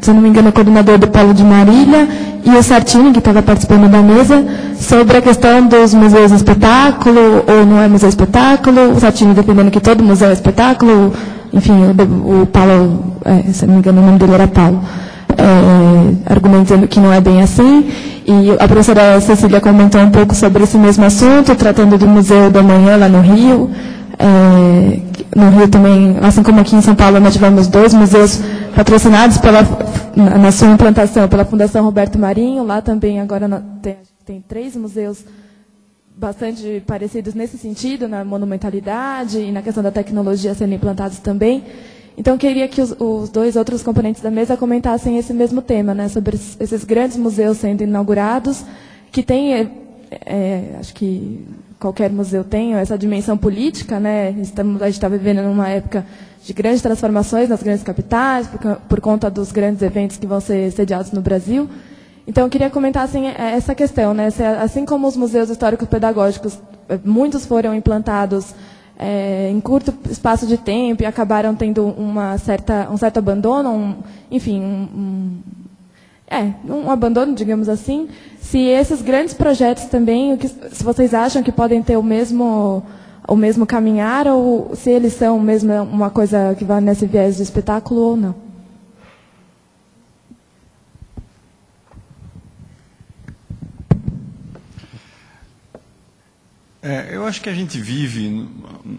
se não me engano, o coordenador do Polo de Marília e o Sartini, que estava participando da mesa, sobre a questão dos museus espetáculo, ou não é museu espetáculo, o Sartini defendendo que todo museu é espetáculo, enfim, o, o Paulo, é, se não me engano, o nome dele era Paulo é, argumentando que não é bem assim. E a professora Cecília comentou um pouco sobre esse mesmo assunto, tratando do Museu da Manhã lá no Rio. É, no Rio também, assim como aqui em São Paulo, nós tivemos dois museus patrocinados pela, na, sua implantação pela Fundação Roberto Marinho. Lá também agora tem, tem três museus bastante parecidos nesse sentido, na monumentalidade e na questão da tecnologia sendo implantados também. Então, queria que os, os, dois outros componentes da mesa comentassem esse mesmo tema, né, sobre esses grandes museus sendo inaugurados, que tem, é, é, acho que qualquer museu tem essa dimensão política, né? Estamos, a gente está vivendo numa época de grandes transformações nas grandes capitais, por, por, conta dos grandes eventos que vão ser sediados no Brasil. Então, eu queria comentar assim, é, essa questão, né? assim como os museus históricos pedagógicos, é, muitos foram implantados é, em curto espaço de tempo e acabaram tendo uma certa, um certo abandono, um, enfim, um, um, é, um abandono, digamos assim. Se esses grandes projetos também, que, se vocês acham que podem ter o mesmo o mesmo caminhar ou se eles são mesmo uma coisa que vai nesse viés de espetáculo ou não. É, eu acho que a gente vive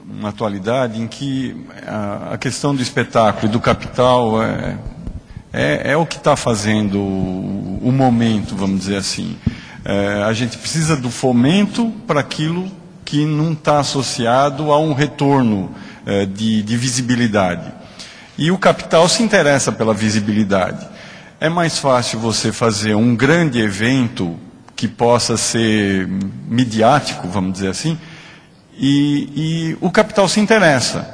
uma atualidade em que a, questão do espetáculo e do capital é, é, é o que está fazendo o, o, momento, vamos dizer assim. É, a gente precisa do fomento para aquilo que não está associado a um retorno é, de, de visibilidade. E o capital se interessa pela visibilidade. É mais fácil você fazer um grande evento que possa ser midiático, vamos dizer assim, e, e o capital se interessa.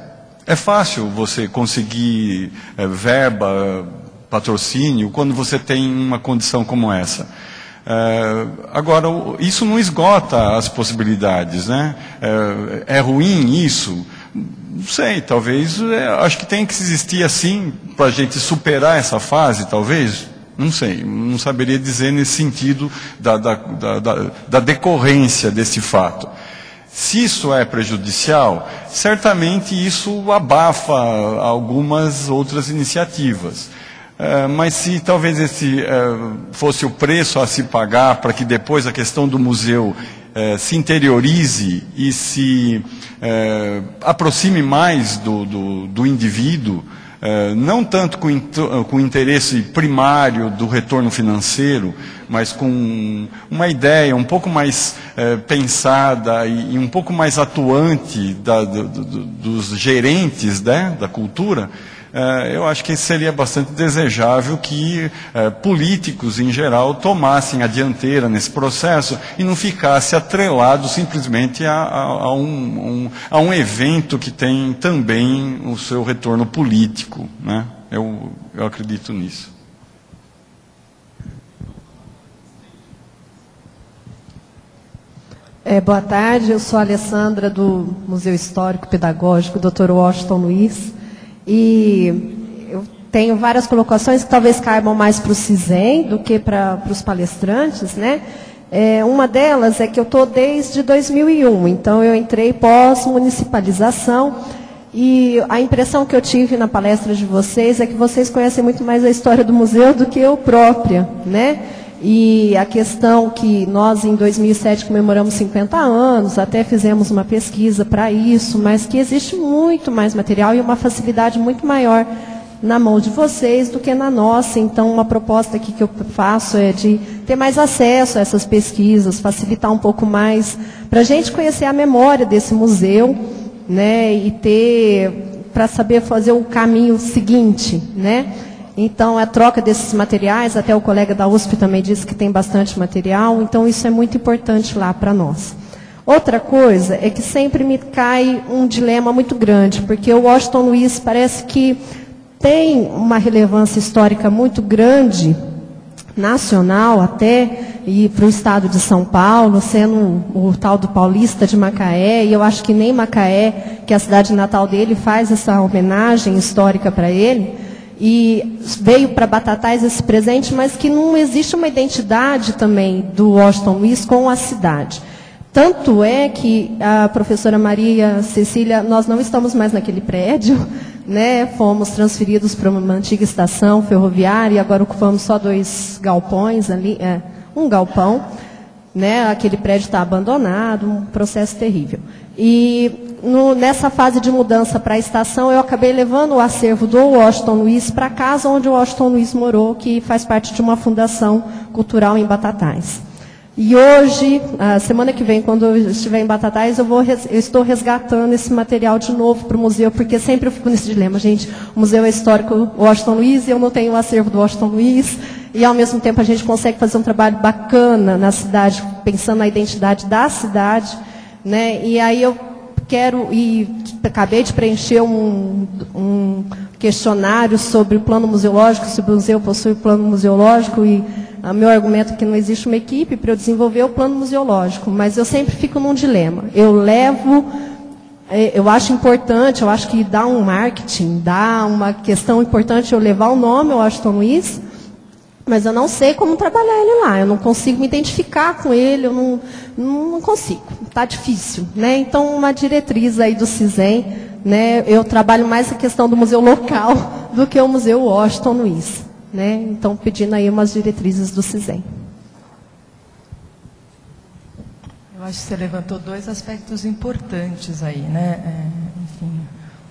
É fácil você conseguir é, verba, patrocínio, quando você tem uma condição como essa. É, agora, isso não esgota as possibilidades, né? É, é ruim isso? Não sei, talvez, é, acho que tem que existir assim, para a gente superar essa fase, talvez, não sei, não saberia dizer nesse sentido da, da, da, da, decorrência desse fato. Se isso é prejudicial, certamente isso abafa algumas outras iniciativas. É, mas se talvez esse é, fosse o preço a se pagar para que depois a questão do museu é, se interiorize e se aproxime mais do, do, do indivíduo, não tanto com, o interesse primário do retorno financeiro, mas com uma ideia um pouco mais eh, pensada e, e, um pouco mais atuante da, do, do, dos gerentes né, da cultura, eh, eu acho que seria bastante desejável que eh, políticos, em geral, tomassem a dianteira nesse processo e não ficasse atrelado simplesmente a, a, a, um, um, a um evento que tem também o seu retorno político. Né? Eu, eu acredito nisso. É, boa tarde, eu sou a Alessandra do Museu Histórico Pedagógico Dr. Washington Luiz. E eu tenho várias colocações que talvez caibam mais para o CISEM do que para os palestrantes, né? É, uma delas é que eu estou desde 2001, então eu entrei pós-municipalização e a impressão que eu tive na palestra de vocês é que vocês conhecem muito mais a história do museu do que eu própria, né? E a questão que nós, em 2007, comemoramos 50 anos, até fizemos uma pesquisa para isso, mas que existe muito mais material e uma facilidade muito maior na mão de vocês do que na nossa. Então, uma proposta aqui que eu faço é de ter mais acesso a essas pesquisas, facilitar um pouco mais, para a gente conhecer a memória desse museu, né, e ter, para saber fazer o caminho seguinte, né, então, a troca desses materiais, até o colega da USP também disse que tem bastante material, então isso é muito importante lá para nós. Outra coisa é que sempre me cai um dilema muito grande, porque o Washington Luiz parece que tem uma relevância histórica muito grande, nacional até, e para o estado de São Paulo, sendo o tal do paulista de Macaé, e eu acho que nem Macaé, que é a cidade natal dele, faz essa homenagem histórica para ele e veio para Batatais esse presente, mas que não existe uma identidade também do Washington Luiz com a cidade. Tanto é que a professora Maria Cecília, nós não estamos mais naquele prédio, né? fomos transferidos para uma antiga estação ferroviária e agora ocupamos só dois galpões ali, é, um galpão. Né? Aquele prédio está abandonado, um processo terrível. E no, nessa fase de mudança para a estação, eu acabei levando o acervo do Washington Luiz para a casa onde o Washington Luiz morou, que faz parte de uma fundação cultural em Batatais. E hoje, a semana que vem, quando eu estiver em Batatais, eu, vou, eu estou resgatando esse material de novo para o museu, porque sempre eu fico nesse dilema, gente, o museu é histórico Washington Luiz e eu não tenho o acervo do Washington Luiz, e ao mesmo tempo a gente consegue fazer um trabalho bacana na cidade, pensando na identidade da cidade, né? E aí eu quero e acabei de preencher um, um questionário sobre o plano museológico, se o museu possui plano museológico e o meu argumento é que não existe uma equipe para eu desenvolver o plano museológico, mas eu sempre fico num dilema. Eu levo, é, eu acho importante, eu acho que dá um marketing, dá uma questão importante eu levar o nome ao Aston Luiz, mas eu não sei como trabalhar ele lá, eu não consigo me identificar com ele, eu não, não consigo, está difícil. Né? Então, uma diretriz aí do CISEM, né, eu trabalho mais a questão do museu local do que o Museu Washington Luiz. Né? Então, pedindo aí umas diretrizes do CISEM. Eu acho que você levantou dois aspectos importantes aí, né? É,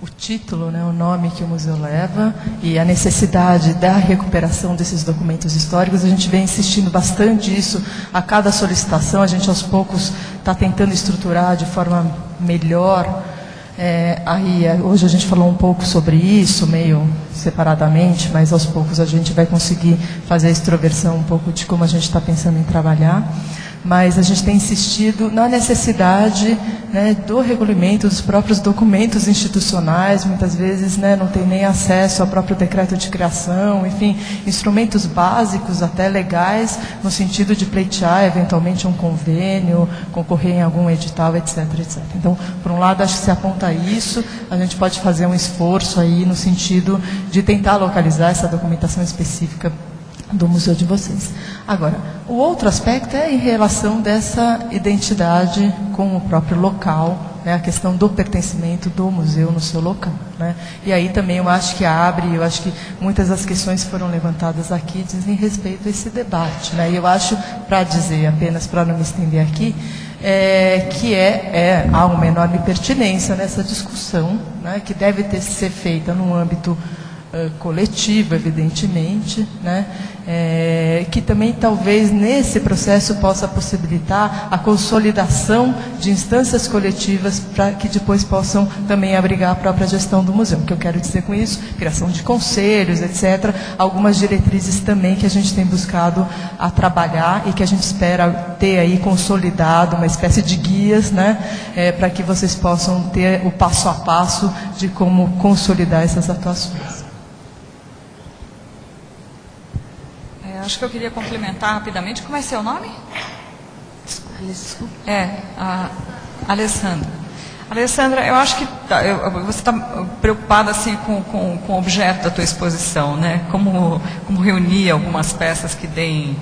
o título, né, o nome que o museu leva e a necessidade da recuperação desses documentos históricos. A gente vem insistindo bastante isso a cada solicitação. A gente aos poucos está tentando estruturar de forma melhor. É, aí é, hoje a gente falou um pouco sobre isso, meio separadamente, mas aos poucos a gente vai conseguir fazer a extroversão um pouco de como a gente está pensando em trabalhar mas a gente tem insistido na necessidade né, do regulamento dos próprios documentos institucionais, muitas vezes né, não tem nem acesso ao próprio decreto de criação, enfim, instrumentos básicos, até legais, no sentido de pleitear eventualmente um convênio, concorrer em algum edital, etc, etc. Então, por um lado, acho que se aponta isso, a gente pode fazer um esforço aí no sentido de tentar localizar essa documentação específica do museu de vocês. Agora, o outro aspecto é em relação dessa identidade com o próprio local, né, a questão do pertencimento do museu no seu local. Né? E aí também eu acho que abre, eu acho que muitas das questões que foram levantadas aqui dizem respeito a esse debate. Né? E eu acho, para dizer, apenas para não me estender aqui, é, que é, é, há uma enorme pertinência nessa discussão, né, que deve ter ser feita num âmbito eh, coletivo, evidentemente, né? É, que também talvez nesse processo possa possibilitar a consolidação de instâncias coletivas para que depois possam também abrigar a própria gestão do museu. O que eu quero dizer com isso? Criação de conselhos, etc. Algumas diretrizes também que a gente tem buscado a trabalhar e que a gente espera ter aí consolidado, uma espécie de guias, né? É, para que vocês possam ter o passo a passo de como consolidar essas atuações. Acho que eu queria complementar rapidamente. Como é seu nome? É, a Alessandra. Alessandra, eu acho que tá, eu, você está preocupada assim com, com, com, o objeto da tua exposição, né? Como, como reunir algumas peças que deem,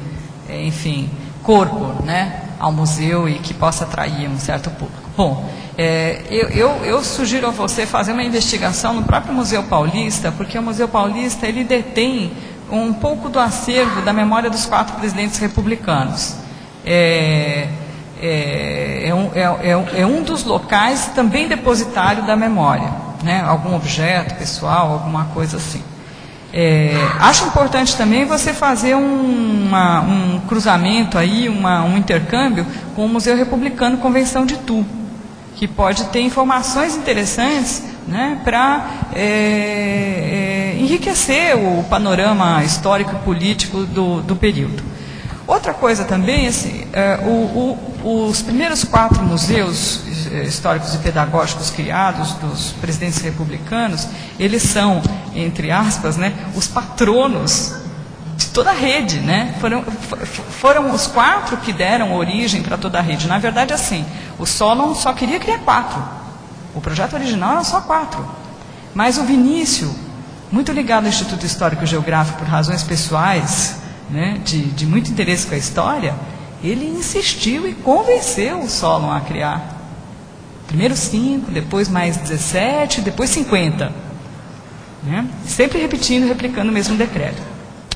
é, enfim, corpo, né, ao museu e que possa atrair um certo público. Bom, é, eu, eu, eu, sugiro a você fazer uma investigação no próprio Museu Paulista, porque o Museu Paulista ele detém um pouco do acervo da memória dos quatro presidentes republicanos. É, é, é, um, é, é, é um dos locais também depositário da memória, né? algum objeto pessoal, alguma coisa assim. É, acho importante também você fazer um, uma, um cruzamento aí, uma, um intercâmbio com o Museu Republicano Convenção de Tu, que pode ter informações interessantes né, para é, enriquecer o panorama histórico e político do, do período. Outra coisa também, assim, é, o, o, os primeiros quatro museus é, históricos e pedagógicos criados dos presidentes republicanos, eles são, entre aspas, né, os patronos de toda a rede, né? Foram, foram os quatro que deram origem para toda a rede. Na verdade, assim, o Solon só queria criar quatro. O projeto original era só quatro. Mas o Vinícius, muito ligado ao Instituto Histórico Geográfico por razões pessoais, né, de, de muito interesse com a história, ele insistiu e convenceu o Solon a criar. Primeiro cinco, depois mais 17, depois 50. Né? Sempre repetindo, replicando o mesmo decreto.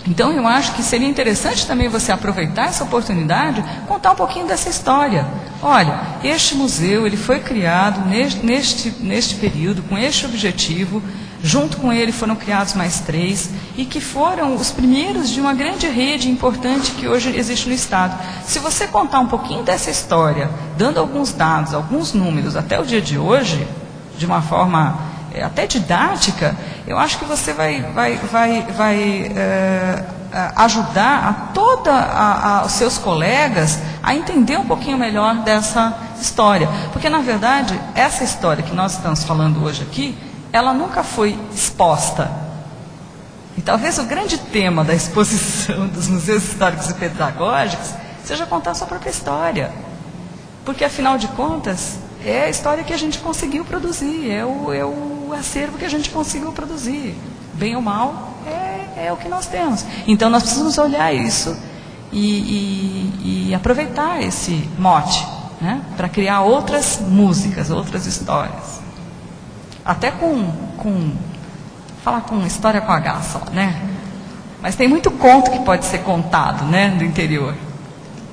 Então eu acho que seria interessante também você aproveitar essa oportunidade, contar um pouquinho dessa história. Olha, este museu ele foi criado neste, neste, neste período com este objetivo. Junto com ele foram criados mais três e que foram os primeiros de uma grande rede importante que hoje existe no Estado. Se você contar um pouquinho dessa história, dando alguns dados, alguns números até o dia de hoje, de uma forma é, até didática, eu acho que você vai, vai, vai, vai é, ajudar a todos os seus colegas a entender um pouquinho melhor dessa história. Porque, na verdade, essa história que nós estamos falando hoje aqui, ela nunca foi exposta. E talvez o grande tema da exposição dos museus históricos e pedagógicos seja contar a sua própria história. Porque, afinal de contas, é a história que a gente conseguiu produzir, é o, é o acervo que a gente conseguiu produzir. Bem ou mal, é, é o que nós temos. Então nós precisamos olhar isso e, e, e aproveitar esse mote né, para criar outras músicas, outras histórias. Até com, com. Falar com história com H só, né? Mas tem muito conto que pode ser contado né, do interior,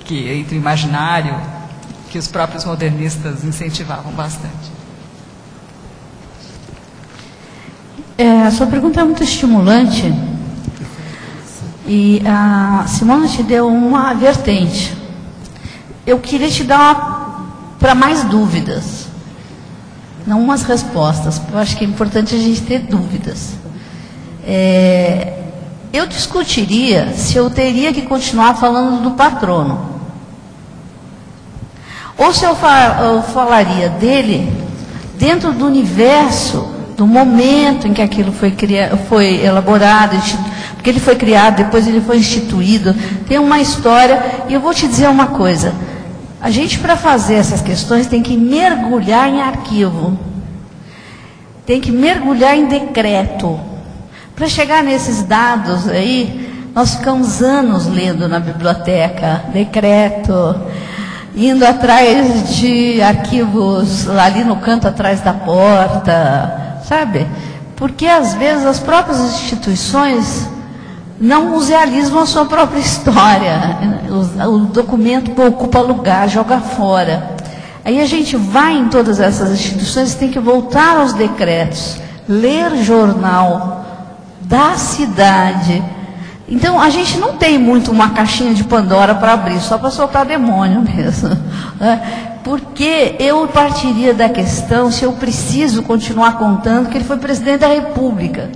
que entre imaginário que os próprios modernistas incentivavam bastante. É, a sua pergunta é muito estimulante e a Simona te deu uma vertente. Eu queria te dar para mais dúvidas, não umas respostas. Eu acho que é importante a gente ter dúvidas. É, eu discutiria se eu teria que continuar falando do patrono. Ou se eu, eu falaria dele dentro do universo, do momento em que aquilo foi, foi elaborado, porque ele foi criado, depois ele foi instituído, tem uma história, e eu vou te dizer uma coisa, a gente para fazer essas questões tem que mergulhar em arquivo, tem que mergulhar em decreto. Para chegar nesses dados aí, nós ficamos anos lendo na biblioteca, decreto, indo atrás de arquivos ali no canto atrás da porta, sabe? Porque às vezes as próprias instituições não musealizam a sua própria história. O, documento ocupa lugar, joga fora. Aí a gente vai em todas essas instituições, tem que voltar aos decretos, ler jornal da cidade. Então, a gente não tem muito uma caixinha de Pandora para abrir, só para soltar demônio mesmo. Né? Porque eu partiria da questão se eu preciso continuar contando que ele foi presidente da República.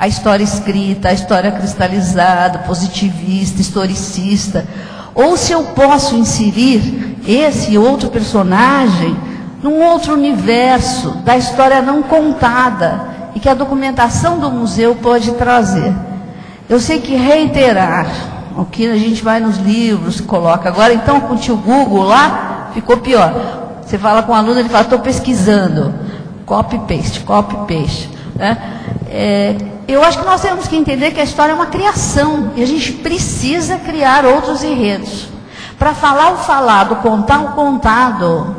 A história escrita, a história cristalizada, positivista, historicista. Ou se eu posso inserir esse outro personagem num outro universo da história não contada e que a documentação do museu pode trazer. Eu sei que reiterar o que a gente vai nos livros, coloca agora, então com o tio Google lá, ficou pior. Você fala com o aluno, ele fala, estou pesquisando. Copy-paste, copy-paste. Né? É, eu acho que nós temos que entender que a história é uma criação e a gente precisa criar outros enredos. Para falar o falado, contar o contado,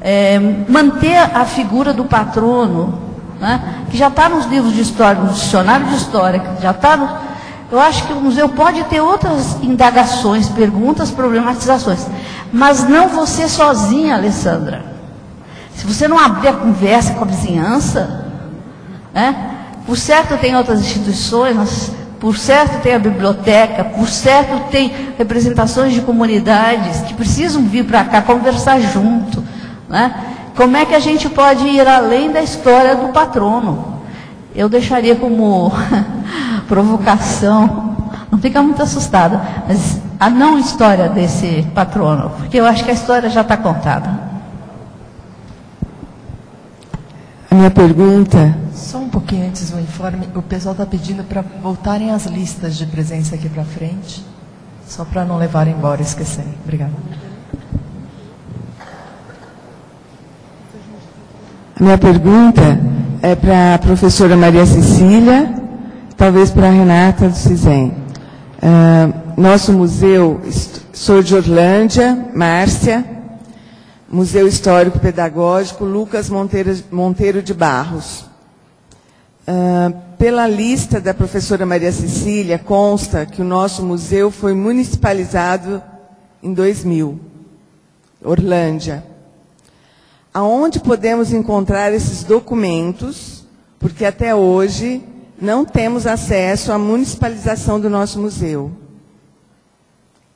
é, manter a figura do patrono, né, que já está nos livros de história, no dicionário de história, que já está no, Eu acho que o museu pode ter outras indagações, perguntas, problematizações. Mas não você sozinha, Alessandra. Se você não abrir a conversa com a vizinhança, né? Por certo tem outras instituições, por certo tem a biblioteca, por certo tem representações de comunidades que precisam vir para cá conversar junto. Né? Como é que a gente pode ir além da história do patrono? Eu deixaria como provocação, não fica muito assustada, mas a não história desse patrono, porque eu acho que a história já está contada. A minha pergunta. Só um pouquinho antes do informe, o pessoal está pedindo para voltarem as listas de presença aqui para frente, só para não levar embora esquecerem. Obrigada. A minha pergunta é para a professora Maria Cecília, talvez para a Renata do CISEM. Uh, nosso museu, sou de Orlândia, Márcia, Museu Histórico Pedagógico Lucas Monteiro, Monteiro de Barros. Uh, pela lista da professora Maria Cecília, consta que o nosso museu foi municipalizado em 2000, Orlândia. Aonde podemos encontrar esses documentos? Porque até hoje não temos acesso à municipalização do nosso museu.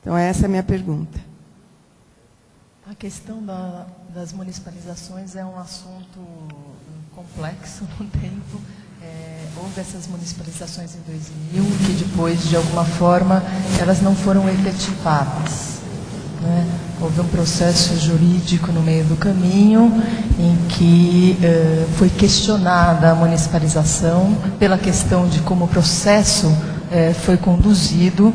Então, essa é a minha pergunta. A questão da, das municipalizações é um assunto complexo no tempo. É, houve essas municipalizações em 2000, que depois, de alguma forma, elas não foram efetivadas. Né? Houve um processo jurídico no meio do caminho em que eh, foi questionada a municipalização pela questão de como o processo eh, foi conduzido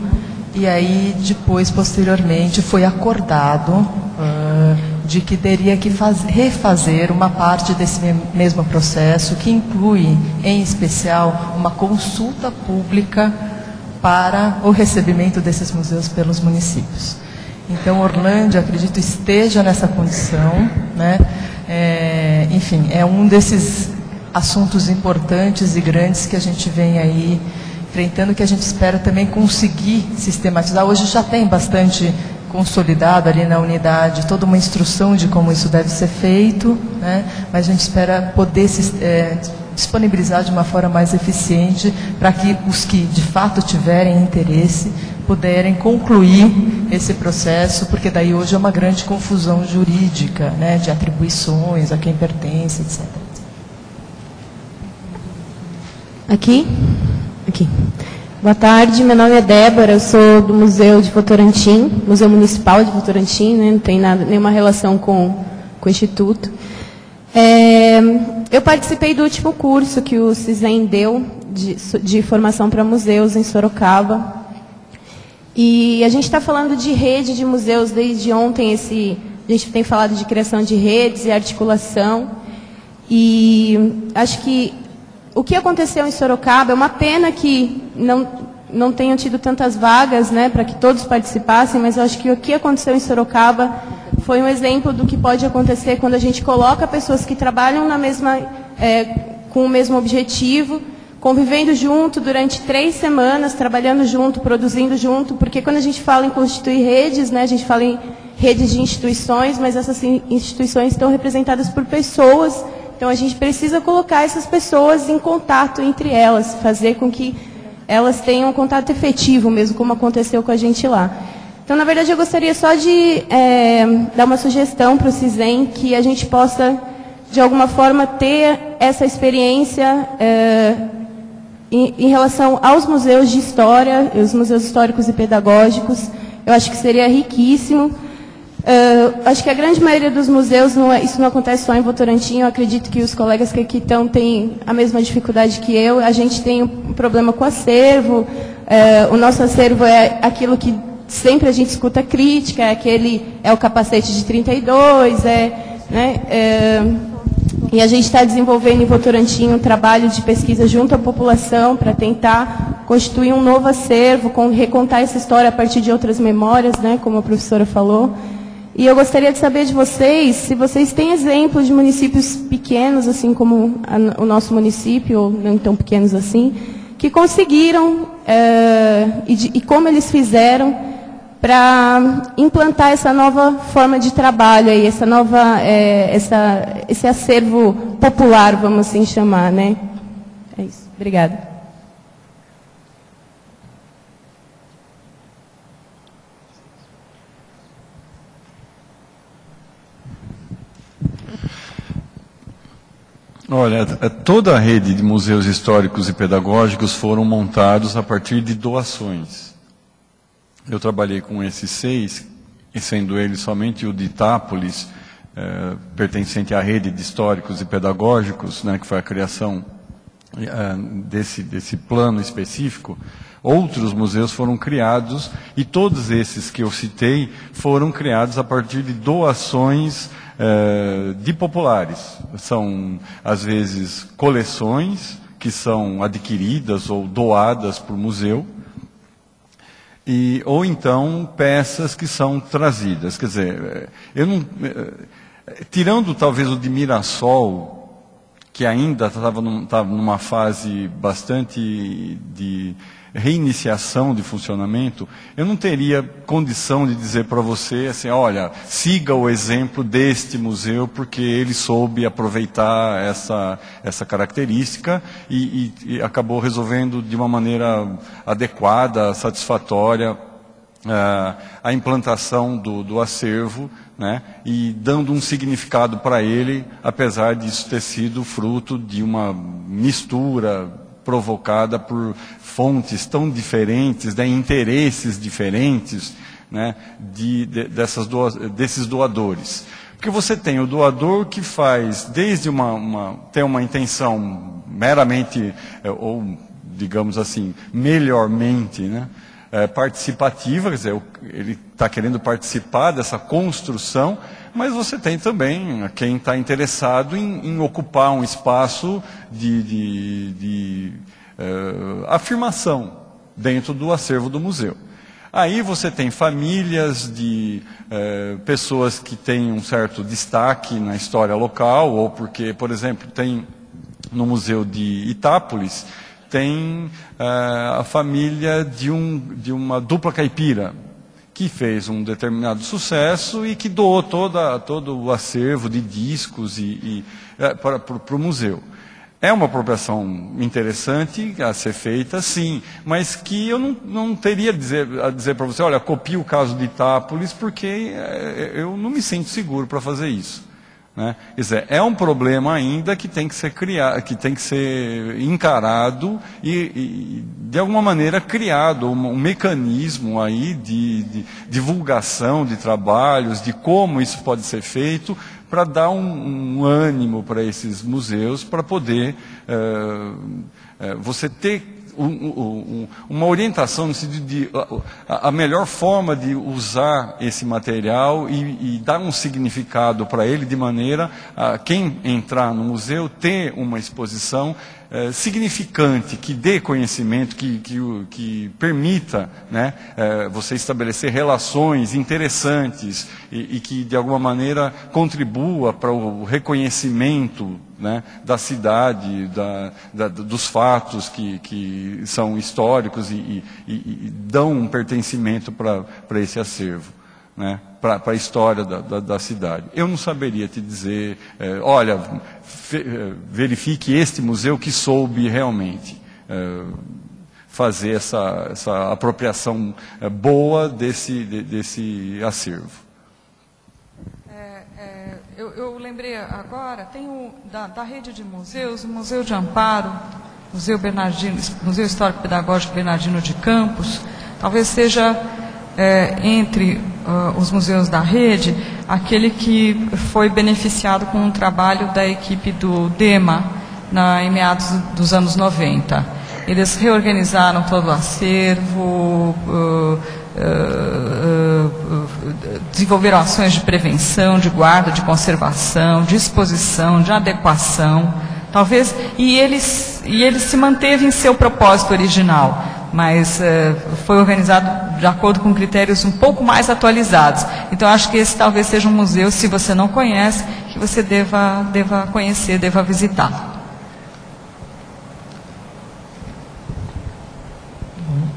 e aí depois, posteriormente, foi acordado uh, de que teria que faz, refazer uma parte desse mesmo processo, que inclui, em especial, uma consulta pública para o recebimento desses museus pelos municípios. Então, Orlândia, acredito, esteja nessa condição. Né? É, enfim, é um desses assuntos importantes e grandes que a gente vem aí enfrentando, que a gente espera também conseguir sistematizar. Hoje já tem bastante consolidado ali na unidade toda uma instrução de como isso deve ser feito, né? mas a gente espera poder se, é, disponibilizar de uma forma mais eficiente para que os que de fato tiverem interesse puderem concluir esse processo, porque daí hoje é uma grande confusão jurídica, né, de atribuições, a quem pertence, etc. Aqui? Aqui. Boa tarde, meu nome é Débora, eu sou do Museu de Votorantim, Museu Municipal de Votorantim, né, não tem nada, nenhuma relação com, com o Instituto. É, eu participei do último curso que o CISEM deu de, de formação para museus em Sorocaba. E a gente está falando de rede de museus desde ontem. Esse, a gente tem falado de criação de redes e articulação. E acho que o que aconteceu em Sorocaba é uma pena que não, não tenham tido tantas vagas né, para que todos participassem, mas eu acho que o que aconteceu em Sorocaba foi um exemplo do que pode acontecer quando a gente coloca pessoas que trabalham na mesma, é, com o mesmo objetivo, convivendo junto durante três semanas, trabalhando junto, produzindo junto, porque quando a gente fala em constituir redes, né, a gente fala em redes de instituições, mas essas instituições estão representadas por pessoas Então a gente precisa colocar essas pessoas em contato entre elas, fazer com que elas tenham um contato efetivo mesmo, como aconteceu com a gente lá. Então, na verdade, eu gostaria só de é, dar uma sugestão para o CISEM que a gente possa, de alguma forma, ter essa experiência é, em, em relação aos museus de história, os museus históricos e pedagógicos. Eu acho que seria riquíssimo. Uh, acho que a grande maioria dos museus, não é, isso não acontece só em Votorantim, eu acredito que os colegas que aqui estão têm a mesma dificuldade que eu. A gente tem um problema com o acervo, uh, o nosso acervo é aquilo que sempre a gente escuta crítica, é aquele, é o capacete de 32, é, né, é, e a gente está desenvolvendo em Votorantim um trabalho de pesquisa junto à população para tentar constituir um novo acervo, com, recontar essa história a partir de outras memórias, né, como a professora falou. E eu gostaria de saber de vocês se vocês têm exemplos de municípios pequenos, assim como a, o nosso município, ou não tão pequenos assim, que conseguiram, é, e, de, e como eles fizeram para implantar essa nova forma de trabalho, aí, essa nova, é, essa, esse acervo popular, vamos assim chamar. Né? É isso. Obrigada. Olha, toda a rede de museus históricos e pedagógicos foram montados a partir de doações. Eu trabalhei com esses seis, sendo eles somente o de Itápolis, eh, pertencente à rede de históricos e pedagógicos, né, que foi a criação eh, desse, desse plano específico, outros museus foram criados e todos esses que eu citei foram criados a partir de doações eh, de populares. São, às vezes, coleções que são adquiridas ou doadas por museu, e, ou então peças que são trazidas. Quer dizer, eh, eu não, eh, tirando talvez o de Mirassol, que ainda estava num, numa fase bastante de reiniciação de funcionamento, eu não teria condição de dizer para você assim, olha, siga o exemplo deste museu porque ele soube aproveitar essa, essa característica e, e, e acabou resolvendo de uma maneira adequada, satisfatória, uh, a implantação do, do acervo né, e dando um significado para ele, apesar disso ter sido fruto de uma mistura provocada por fontes tão diferentes, de interesses diferentes né, de, de, dessas doa, desses doadores. Porque você tem o doador que faz desde uma, uma tem uma intenção meramente, é, ou digamos assim, melhormente, né, é, participativa, quer dizer, ele está querendo participar dessa construção, mas você tem também quem está interessado em, em, ocupar um espaço de, de, de uh, afirmação dentro do acervo do museu. Aí você tem famílias de uh, pessoas que têm um certo destaque na história local, ou porque, por exemplo, tem no Museu de Itápolis, tem uh, a família de, um, de uma dupla caipira, que fez um determinado sucesso e que doou toda, todo o acervo de discos e, e é, para, para o museu. É uma apropriação interessante a ser feita, sim, mas que eu não, não teria dizer, a dizer para você, olha, copie o caso de Itápolis, porque é, eu não me sinto seguro para fazer isso. Né? Quer dizer, é um problema ainda que tem que ser criado, que tem que ser encarado e, e de alguma maneira criado um, um mecanismo aí de, de, divulgação de trabalhos, de como isso pode ser feito, para dar um, um ânimo para esses museus, para poder uh, uh, você ter um, um, uma orientação no sentido de a, a, melhor forma de usar esse material e, e dar um significado para ele de maneira a quem entrar no museu ter uma exposição é, significante, que dê conhecimento, que, que, que permita né, é, você estabelecer relações interessantes e, e, que, de alguma maneira, contribua para o reconhecimento né, da cidade, da, da, dos fatos que, que são históricos e, e, e dão um pertencimento para esse acervo. Né? Para a história da, da, da, cidade. Eu não saberia te dizer, é, olha, fe, verifique este museu que soube realmente é, fazer essa, essa apropriação boa desse, desse acervo. Eu, eu, lembrei agora, tem o, da, da, rede de museus, o Museu de Amparo, Museu, Bernardino, Museu Histórico Pedagógico Bernardino de Campos, talvez seja é, entre uh, os museus da rede aquele que foi beneficiado com um trabalho da equipe do DEMA na, em meados dos anos 90. Eles reorganizaram todo o acervo, uh, uh, desenvolveram ações de prevenção, de guarda, de conservação, de exposição, de adequação, talvez, e eles, e ele se manteve em seu propósito original, mas uh, foi organizado de acordo com critérios um pouco mais atualizados. Então, acho que esse talvez seja um museu, se você não conhece, que você deva, deva conhecer, deva visitar.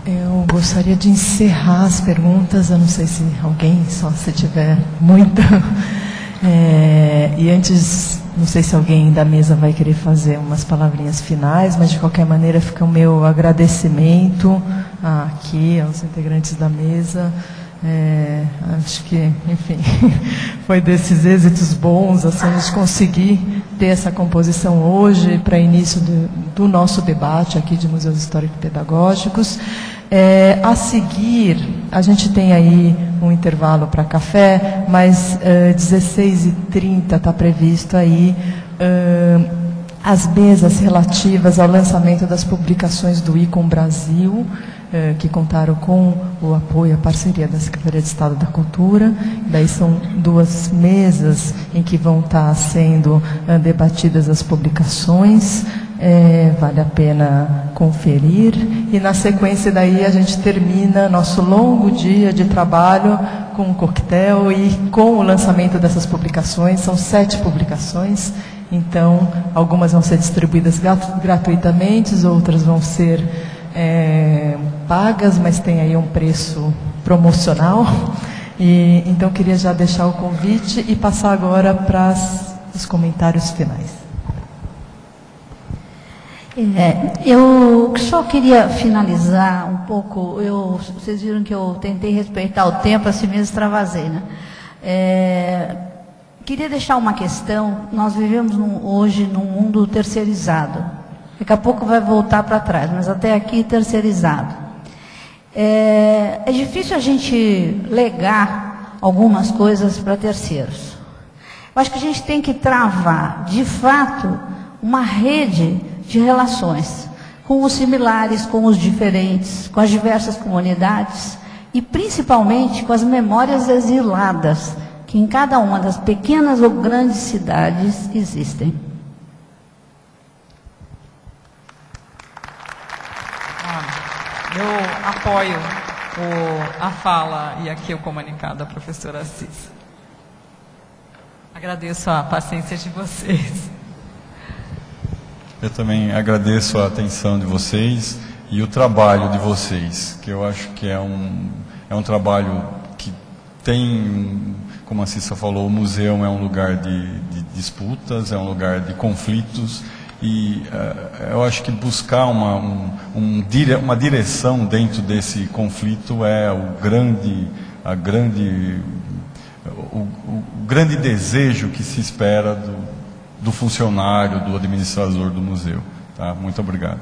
Eu gostaria de encerrar as perguntas. Eu não sei se alguém, só se tiver muita. É, e antes, não sei se alguém da mesa vai querer fazer umas palavrinhas finais, mas de qualquer maneira fica o meu agradecimento aqui aos integrantes da mesa. É, acho que, enfim, foi desses êxitos bons assim, gente conseguir ter essa composição hoje para início do, do, nosso debate aqui de museus históricos pedagógicos. É, a seguir, a gente tem aí um intervalo para café, mas é, 16h30 está previsto aí é, as mesas relativas ao lançamento das publicações do ICOM Brasil. Eh, que contaram com o apoio, a parceria da Secretaria de Estado da Cultura. Daí são duas mesas em que vão estar sendo uh, debatidas as publicações. É, vale a pena conferir. E na sequência daí a gente termina nosso longo dia de trabalho com um coquetel e com o lançamento dessas publicações. São sete publicações. Então, algumas vão ser distribuídas gratuitamente, outras vão ser é, pagas, mas tem aí um preço promocional. E, então queria já deixar o convite e passar agora para os comentários finais. É, eu só queria finalizar um pouco. Eu, vocês viram que eu tentei respeitar o tempo, assim mesmo extravasei, né? É, queria deixar uma questão. Nós vivemos num, hoje num mundo terceirizado. Daqui a pouco vai voltar para trás, mas até aqui terceirizado. É, é difícil a gente legar algumas coisas para terceiros. Eu acho que a gente tem que travar, de fato, uma rede de relações com os similares, com os diferentes, com as diversas comunidades e principalmente com as memórias exiladas que em cada uma das pequenas ou grandes cidades existem. Eu apoio o, a fala e aqui o comunicado da professora Assis. Agradeço a paciência de vocês. Eu também agradeço a atenção de vocês e o trabalho de vocês, que eu acho que é um, é um trabalho que tem, como a Cissa falou, o museu é um lugar de, de disputas, é um lugar de conflitos e uh, eu acho que buscar uma, um, um, uma direção dentro desse conflito é o grande, a grande, o, o grande desejo que se espera do, do funcionário, do administrador do museu. Tá? Muito obrigado.